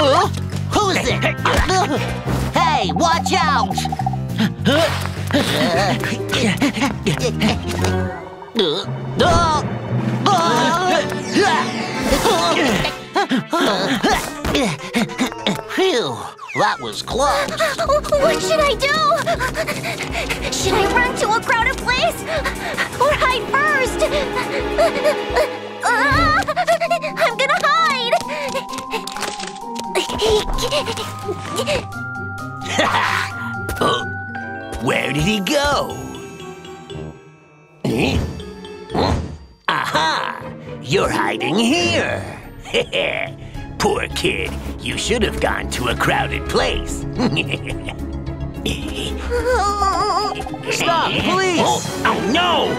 Uh, Who's it? Hey, watch out! Phew, that was close. What should I do? Should I run to a crowded place? Or hide first? Ah, I'm gonna hide! Where did he go? Aha! You're hiding here. Poor kid. You should have gone to a crowded place. Stop, please! Oh, oh no!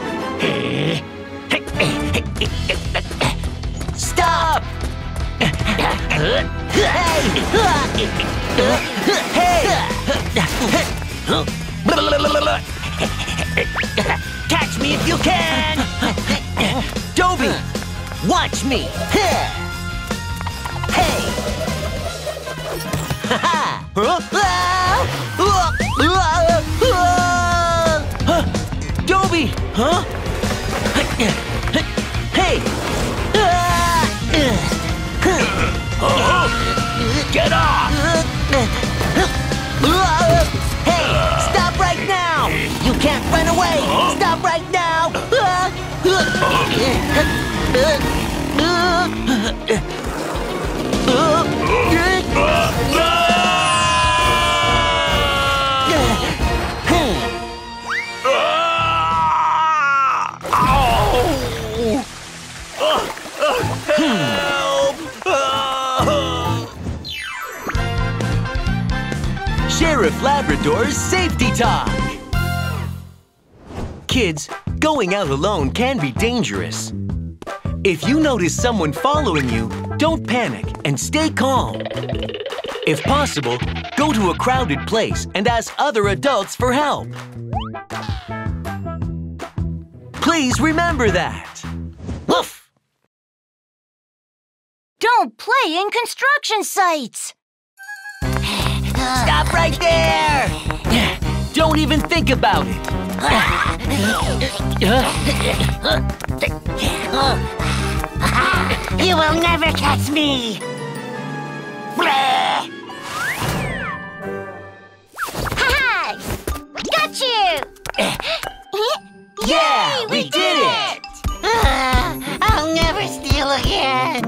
Stop! Catch me if you can! Dobie! Watch me! Hey! Dobie! Huh? Hey! Get off! Stop right now! Sheriff Labrador's Safety Talk! Kids, going out alone can be dangerous. If you notice someone following you, don't panic and stay calm. If possible, go to a crowded place and ask other adults for help. Please remember that. Woof! Don't play in construction sites! Stop right there! Don't even think about it. You will never catch me! Ha ha! Got you! yeah, Yay, we, we, did, it! it. I'll never steal again!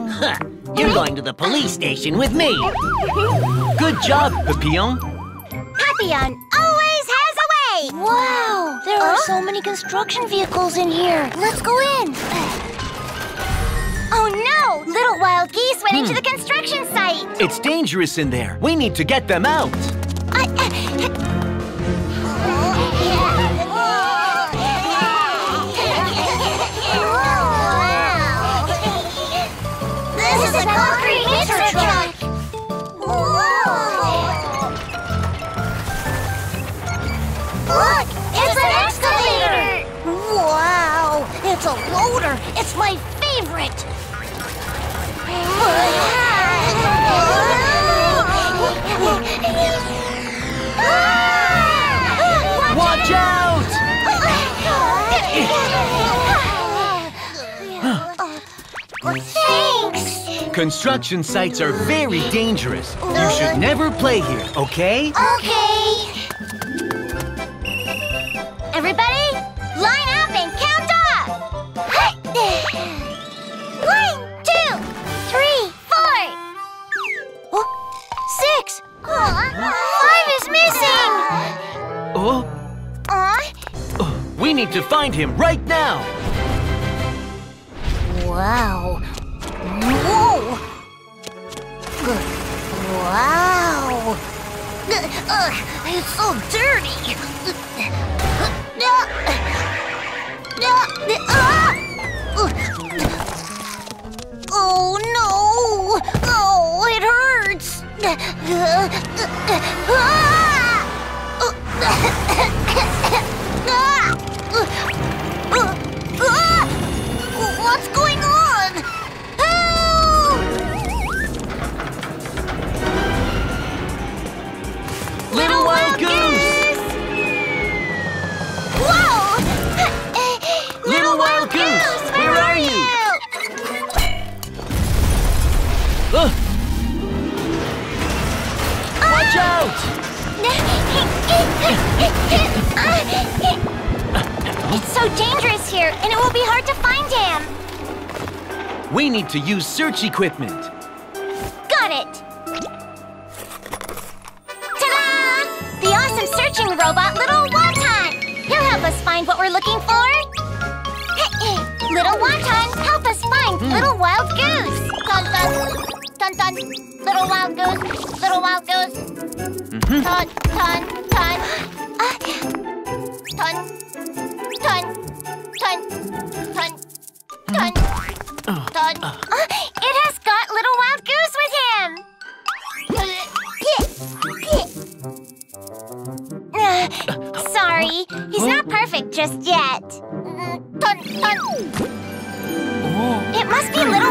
You're going to the police station with me! Good job, Papillon! Papillon, Wow, there are so many construction vehicles in here. Let's go in. Oh no! Little wild geese went into hmm. the construction site. It's dangerous in there. We need to get them out. This it's a loader. It's my favorite. Watch out! Thanks. Construction sites are very dangerous. You should never play here, okay? Okay. Need to find him right now. Wow. Whoa. Wow. Ugh, it's so dirty. Oh no! Oh, it hurts! Ah! What's going on? Help! Little Wild Goose! Whoa! Little Wild Goose, where are you? Ugh. Watch ah! out! Ah! It's so dangerous here, and it will be hard to find him. We need to use search equipment. Got it! Ta-da! The awesome searching robot, Little Wonton! He'll help us find what we're looking for. Hey, Little Wonton, help us find Little Wild Goose! Dun dun! Dun dun! Little Wild Goose! Little Wild Goose! Dun dun dun! Ah. Dun dun dun dun dun dun! Ah, it has got Little Wild Goose with him! Uh, sorry, he's not perfect just yet. Dun, dun. It must be Little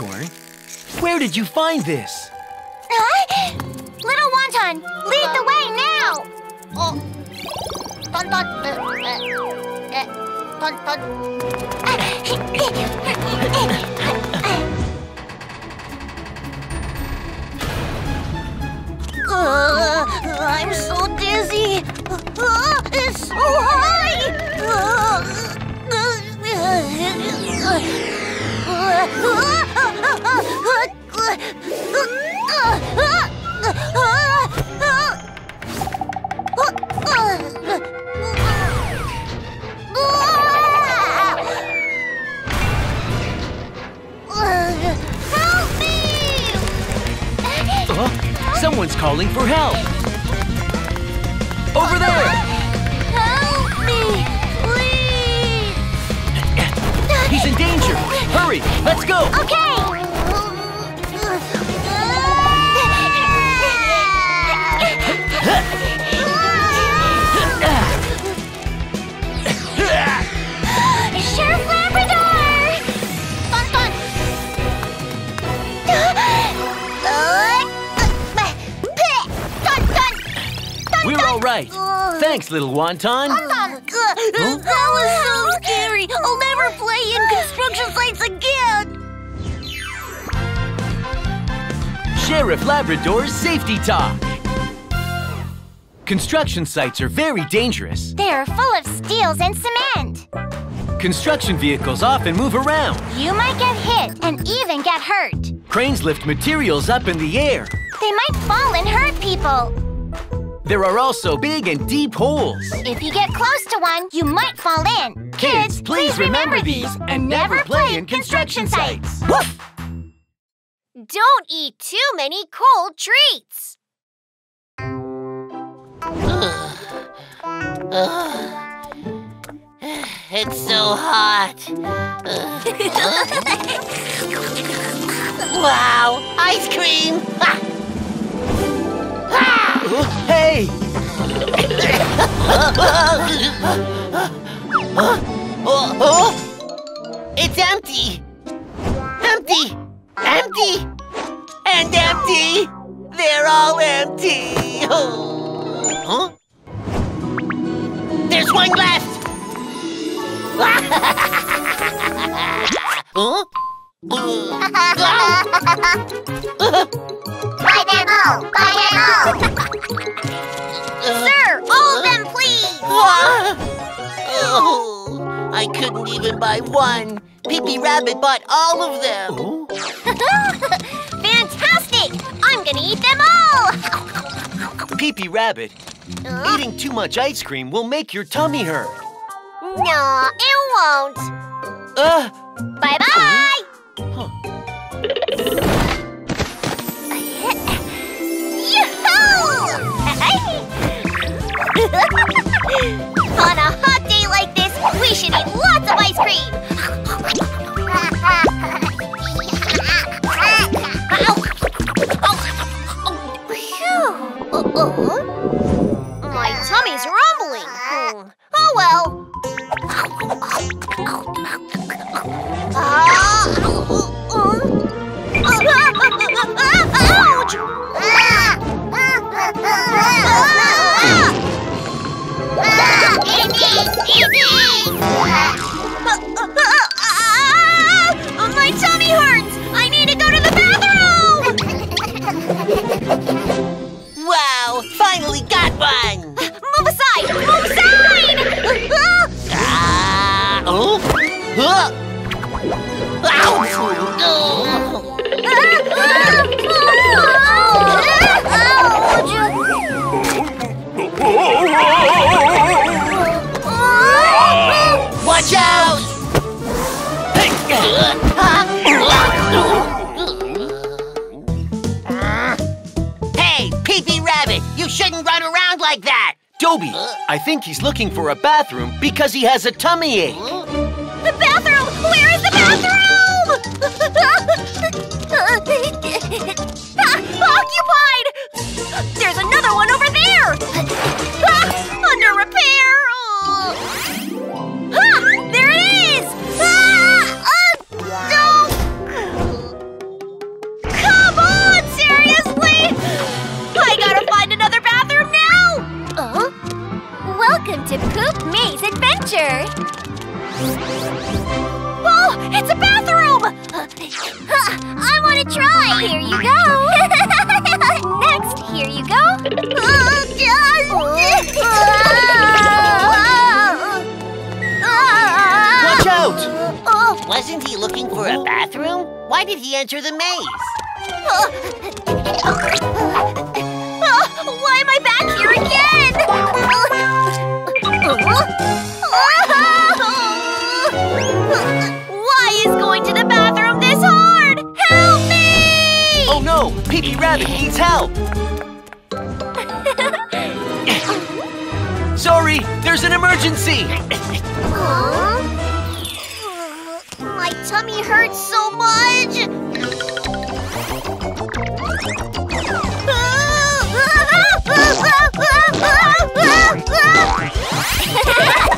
Popcorn? Where did you find this? Huh? Little Wonton, lead the way now! Oh. Dun, dun, uh, uh, uh, dun, dun. Uh, I'm so dizzy. Uh, it's so high. Huh? Someone's calling for help. Over there! Help me! Please! He's in danger! Hurry, let's go! Okay! All right. Thanks, little wonton. Oh, Dun. That was so scary! I'll never play in construction sites again! Sheriff Labrador's Safety Talk. Construction sites are very dangerous. They're full of steels and cement. Construction vehicles often move around. You might get hit and even get hurt. Cranes lift materials up in the air. They might fall and hurt people. There are also big and deep holes. If you get close to one, you might fall in. Kids, please remember these and never play in construction sites. Don't eat too many cold treats. It's so hot. wow, ice cream! Hey! It's empty! Empty! Empty! And empty! They're all empty! Huh? There's one left! huh? Buy them all! Buy them all! Sir, them, please! Oh, I couldn't even buy one. Pee Rabbit bought all of them. Fantastic! I'm gonna eat them all! Pee Rabbit, Uh, eating too much ice cream will make your tummy hurt. no, it won't. Ugh! Bye-bye! Yoo-hoo! On a hot day like this, we should eat lots of ice cream! Phew. Uh-oh. My tummy's rumbling. Oh well. Ah. Ouch! Uh, uh, uh, my tummy hurts! I need to go to the bathroom! Wow, finally got one! Dobie, I think he's looking for a bathroom because he has a tummy ache. The bathroom! Where is the bathroom? Oh no! Pee Rabbit needs help! Sorry, there's an emergency! Huh? My tummy hurts so much.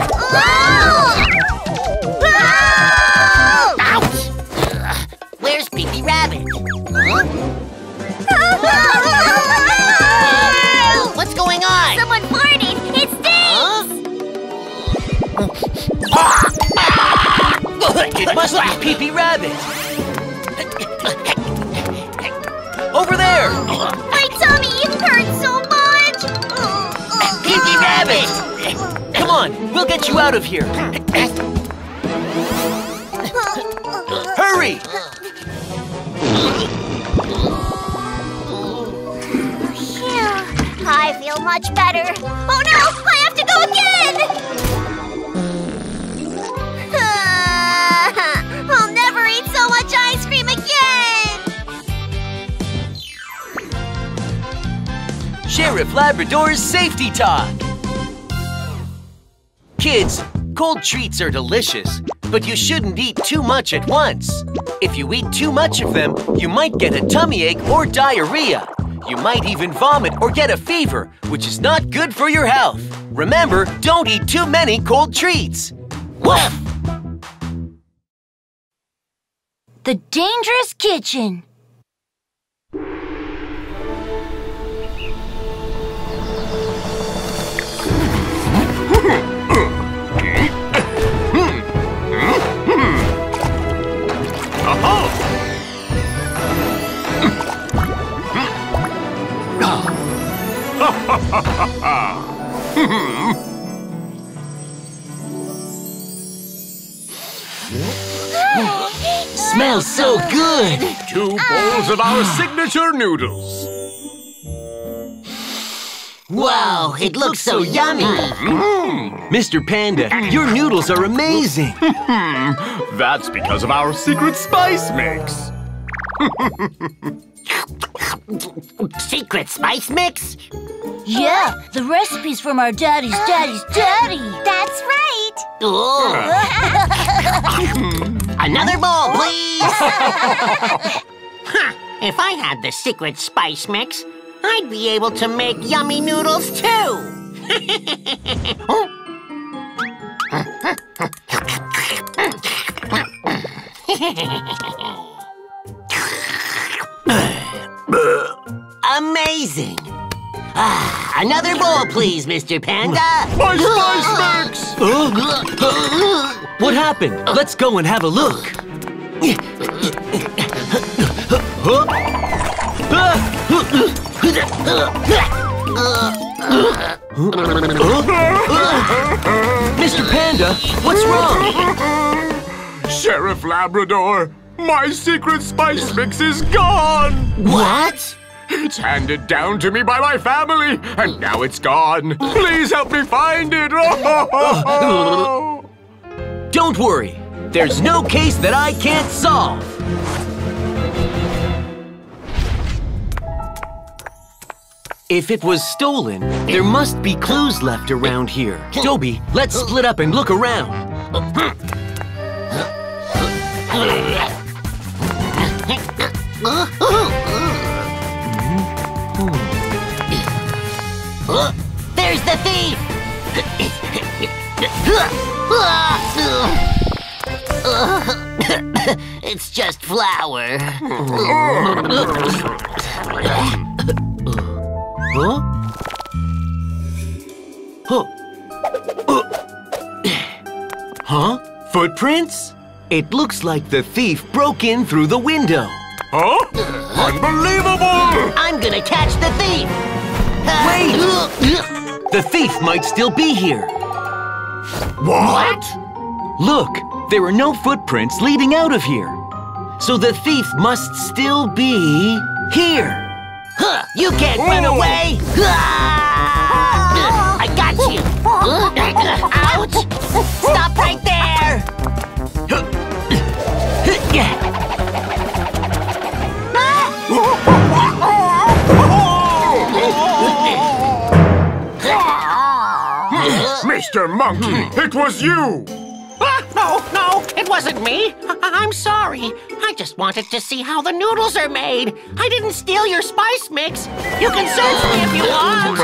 It must be Pee Rabbit! over there! My tummy hurts so much! Pinky Rabbit! Come on, we'll get you out of here. Hurry! I feel much better. Oh no! Sheriff Labrador's safety talk. Kids, cold treats are delicious, but you shouldn't eat too much at once. If you eat too much of them, you might get a tummy ache or diarrhea. You might even vomit or get a fever, which is not good for your health. Remember, don't eat too many cold treats. Woof! The Dangerous Kitchen. Smells so good. Two bowls of our signature noodles. Wow, it looks so yummy! Mm-hmm. Mr. Panda, your noodles are amazing. That's because of our secret spice mix. Secret spice mix? Yeah, the recipe's from our daddy's daddy's daddy. That's right. Oh. Another bowl, please! If I had the secret spice mix, I'd be able to make yummy noodles too. Oh. Amazing! Ah, another bowl, please, Mr. Panda! My spice mix! What happened? Let's go and have a look. Mr. Panda, what's wrong? Sheriff Labrador, my secret spice mix is gone! What? It's handed down to me by my family, and now it's gone. Please help me find it. Don't worry. There's no case that I can't solve. If it was stolen, there must be clues left around here. Dobie, let's split up and look around. There's the thief! it's just flour. Huh? Huh? Huh? Footprints? It looks like the thief broke in through the window. Huh? Unbelievable! I'm gonna catch the thief! Wait! The thief might still be here. What? Look, there are no footprints leading out of here. So the thief must still be here. Huh, You can't run away! Ah! I got you! Ouch! Stop right there! Mr. Monkey, hmm. it was you! Ah, no, no, it wasn't me. I- I'm sorry. I just wanted to see how the noodles are made. I didn't steal your spice mix. You can search me if you want.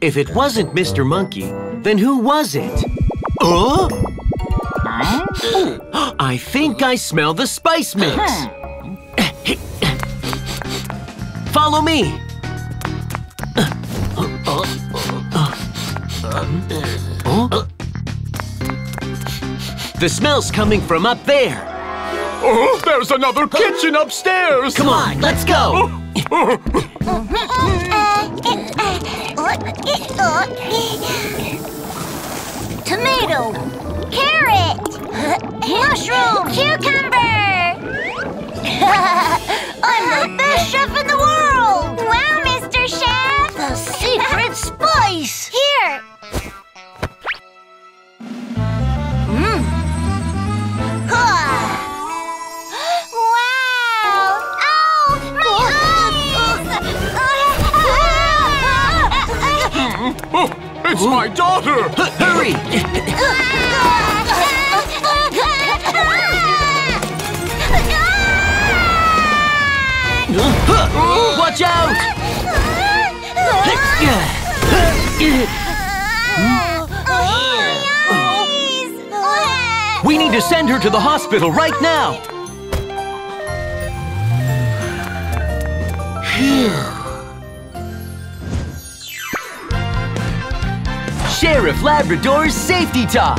If it wasn't Mr. Monkey, then who was it? Oh? I think I smell the spice mix. Hmm. Follow me. The smell's coming from up there. Oh, there's another kitchen upstairs! Come on, let's go! Tomato, carrot, mushroom, cucumber. I'm the best chef in the world. Wow, Mr. Chef. Spice. Here. Mmm. Wow! Oh, my eyes! Oh, it's my daughter! Hurry! We need to send her to the hospital right now! Sheriff Labrador's Safety Talk!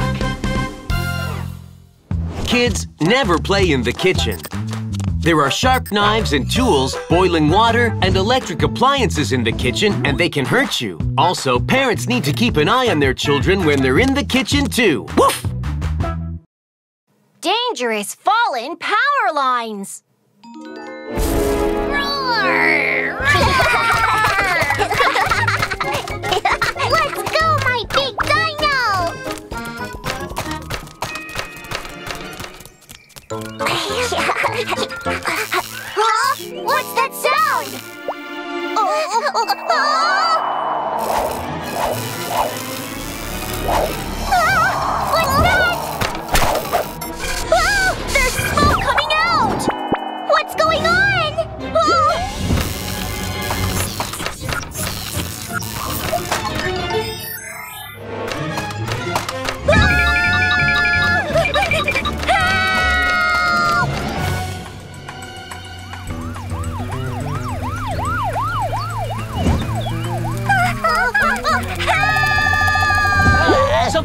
Kids, never play in the kitchen. There are sharp knives and tools, boiling water, and electric appliances in the kitchen, and they can hurt you. Also, parents need to keep an eye on their children when they're in the kitchen, too. Woof! Dangerous fallen power lines. Let's huh? What's that sound? Oh, oh, oh. oh.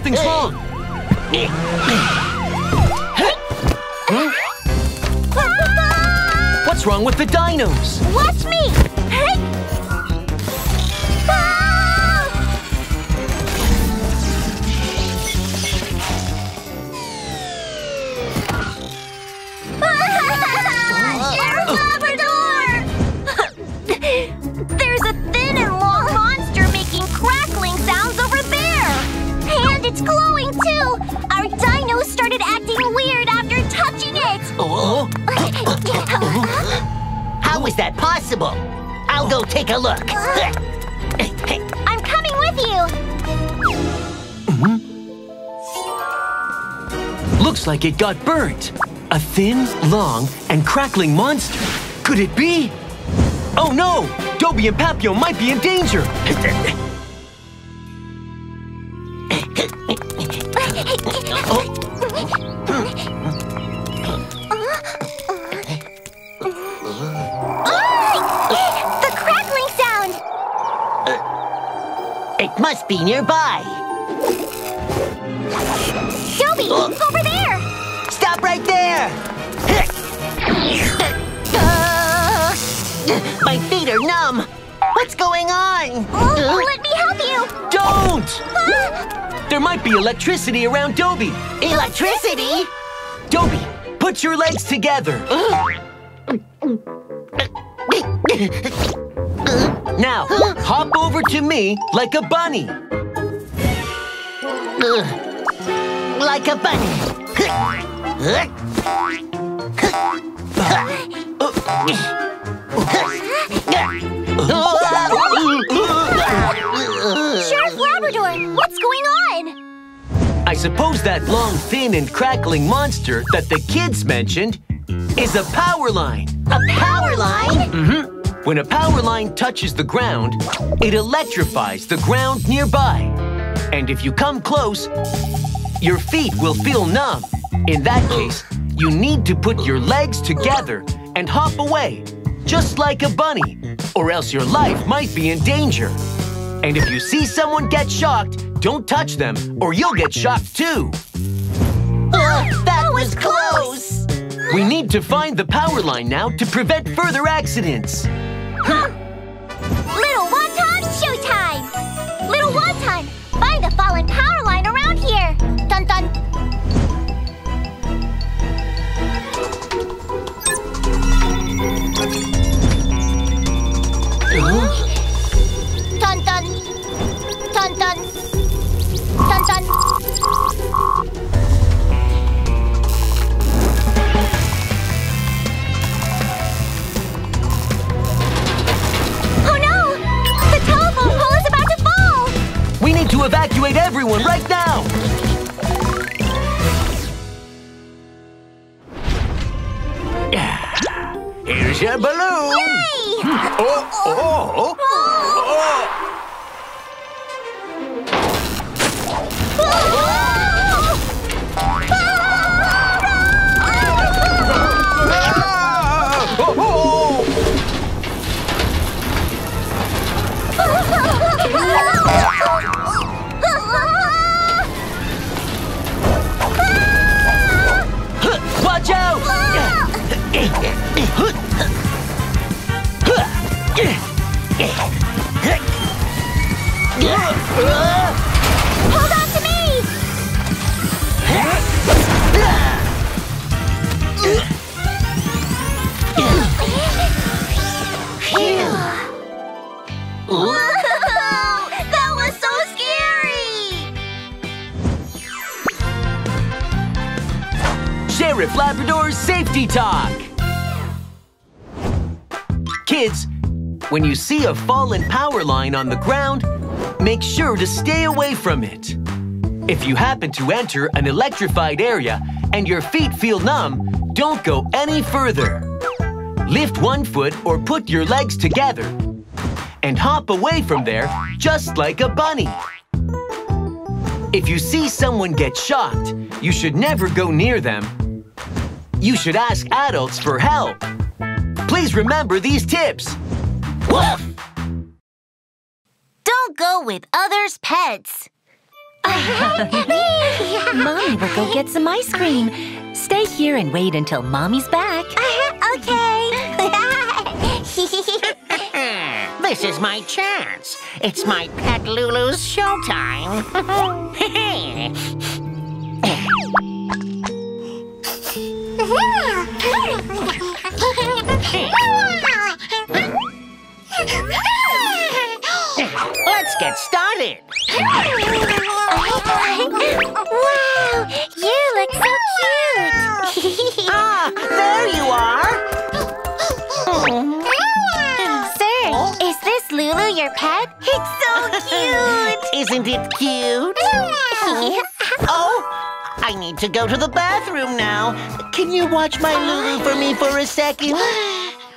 Something's wrong! What's wrong with the dinos? Watch me! Is that possible? I'll go take a look. I'm coming with you! Hmm? looks like it got burnt. A thin, long, and crackling monster. Could it be? Oh no! Dobie and Papio might be in danger! It must be nearby. Dobie, over there! Stop right there! My feet are numb. What's going on? Oh, let me help you! Don't! Ah! There might be electricity around Dobie. Electricity? Dobie, put your legs together. Now, hop over to me like a bunny. Like a bunny. Sheriff Labrador, what's going on? I suppose that long, thin, and crackling monster that the kids mentioned is a power line. A power line? Mm-hmm. When a power line touches the ground, it electrifies the ground nearby. And if you come close, your feet will feel numb. In that case, you need to put your legs together and hop away, just like a bunny, or else your life might be in danger. And if you see someone get shocked, don't touch them, or you'll get shocked too. Uh, that was close. We need to find the power line now to prevent further accidents. Little Wonton, showtime! Little Wonton, find the fallen power line around here. Dun dun. Dun evacuate everyone right now. Here's your balloon. Yay! Oh, oh, oh. Ah! Hold on to me! That was so scary! Sheriff Labrador's Safety Talk! Kids, when you see a fallen power line on the ground, make sure to stay away from it. If you happen to enter an electrified area and your feet feel numb, don't go any further. Lift one foot or put your legs together and hop away from there just like a bunny. If you see someone get shocked, you should never go near them. You should ask adults for help. Please remember these tips. Woof! Don't go with others' pets. Mommy will go get some ice cream. Stay here and wait until Mommy's back. okay. This is my chance. It's my pet Lulu's showtime. Let's get started. wow, you look so cute. Ah, there you are. Sir, is this Lulu your pet? It's so cute. Isn't it cute? Oh, I need to go to the bathroom now. Can you watch my Lulu for me for a second?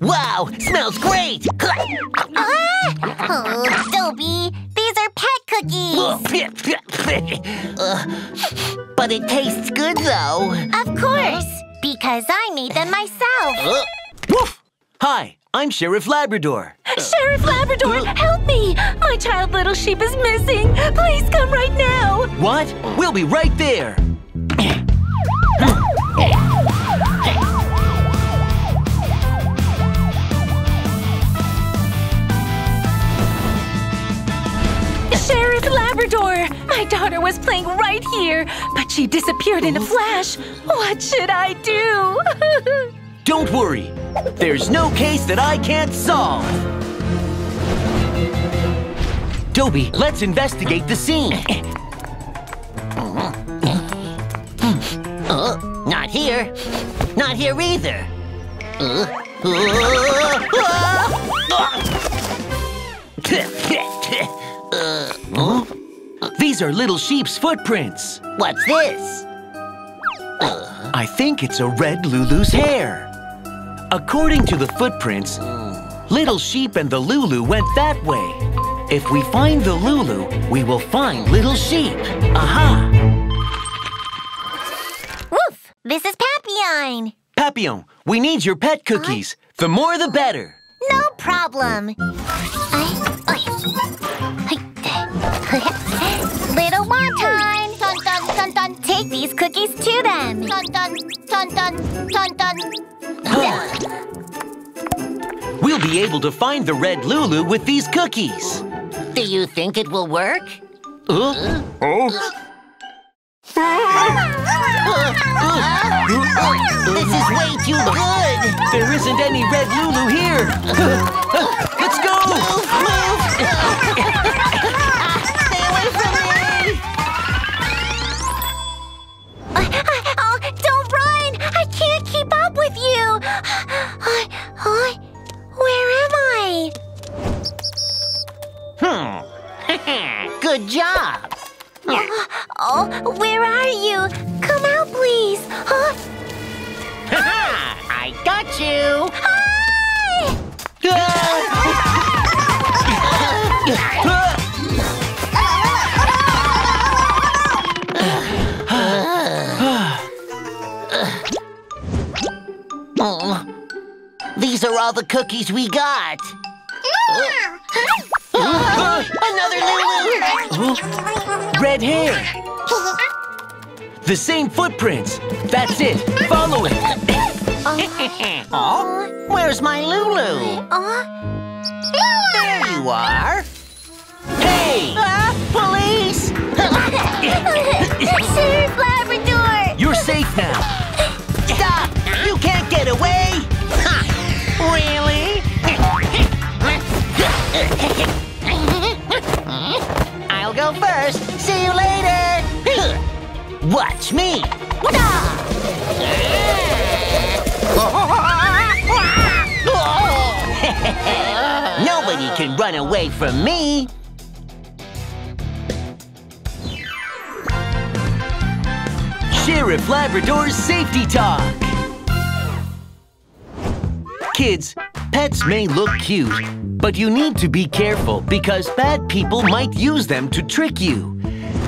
wow, smells great. Oh, Dobie, these are pet cookies. Uh, but it tastes good, though. Of course, because I made them myself. Uh, Woof! Hi, I'm Sheriff Labrador. Sheriff Labrador, help me! My child little sheep is missing. Please come right now. What? We'll be right there. Labrador! My daughter was playing right here, but she disappeared in a flash. What should I do? Don't worry. There's no case that I can't solve. Dobie, let's investigate the scene. uh, not here. Not here either. Uh, uh, These are little sheep's footprints. What's this? I think it's a red Lulu's hair. According to the footprints, Little Sheep and the Lulu went that way. If we find the Lulu, we will find Little Sheep. Aha! Woof! This is Papillon. Papillon, we need your pet cookies. The more the better. No problem. Little dun dun dun! Take these cookies to them! Dun dun dun dun dun dun! We'll be able to find the red Lulu with these cookies. Do you think it will work? Huh? Oh, This is way too good! There isn't any red Lulu here. Let's go! Stay Good job. Oh, where are you? Come out, please! Huh? I got you. Hi! Oh, these are all the cookies we got. Another Lulu! Red hair. The same footprints. That's it. Follow it. oh, where's my Lulu? There you are. Hey! Ah, police! Sheriff Labrador! You're safe now. Stop! You can't get away! Really? I'll go first. See you later. Watch me! Nobody can run away from me! Sheriff Labrador's Safety Talk. Kids, pets may look cute, but you need to be careful because bad people might use them to trick you.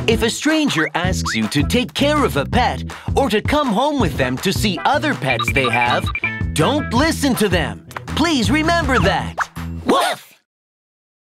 If a stranger asks you to take care of a pet or to come home with them to see other pets they have, don't listen to them. Please remember that. Woof!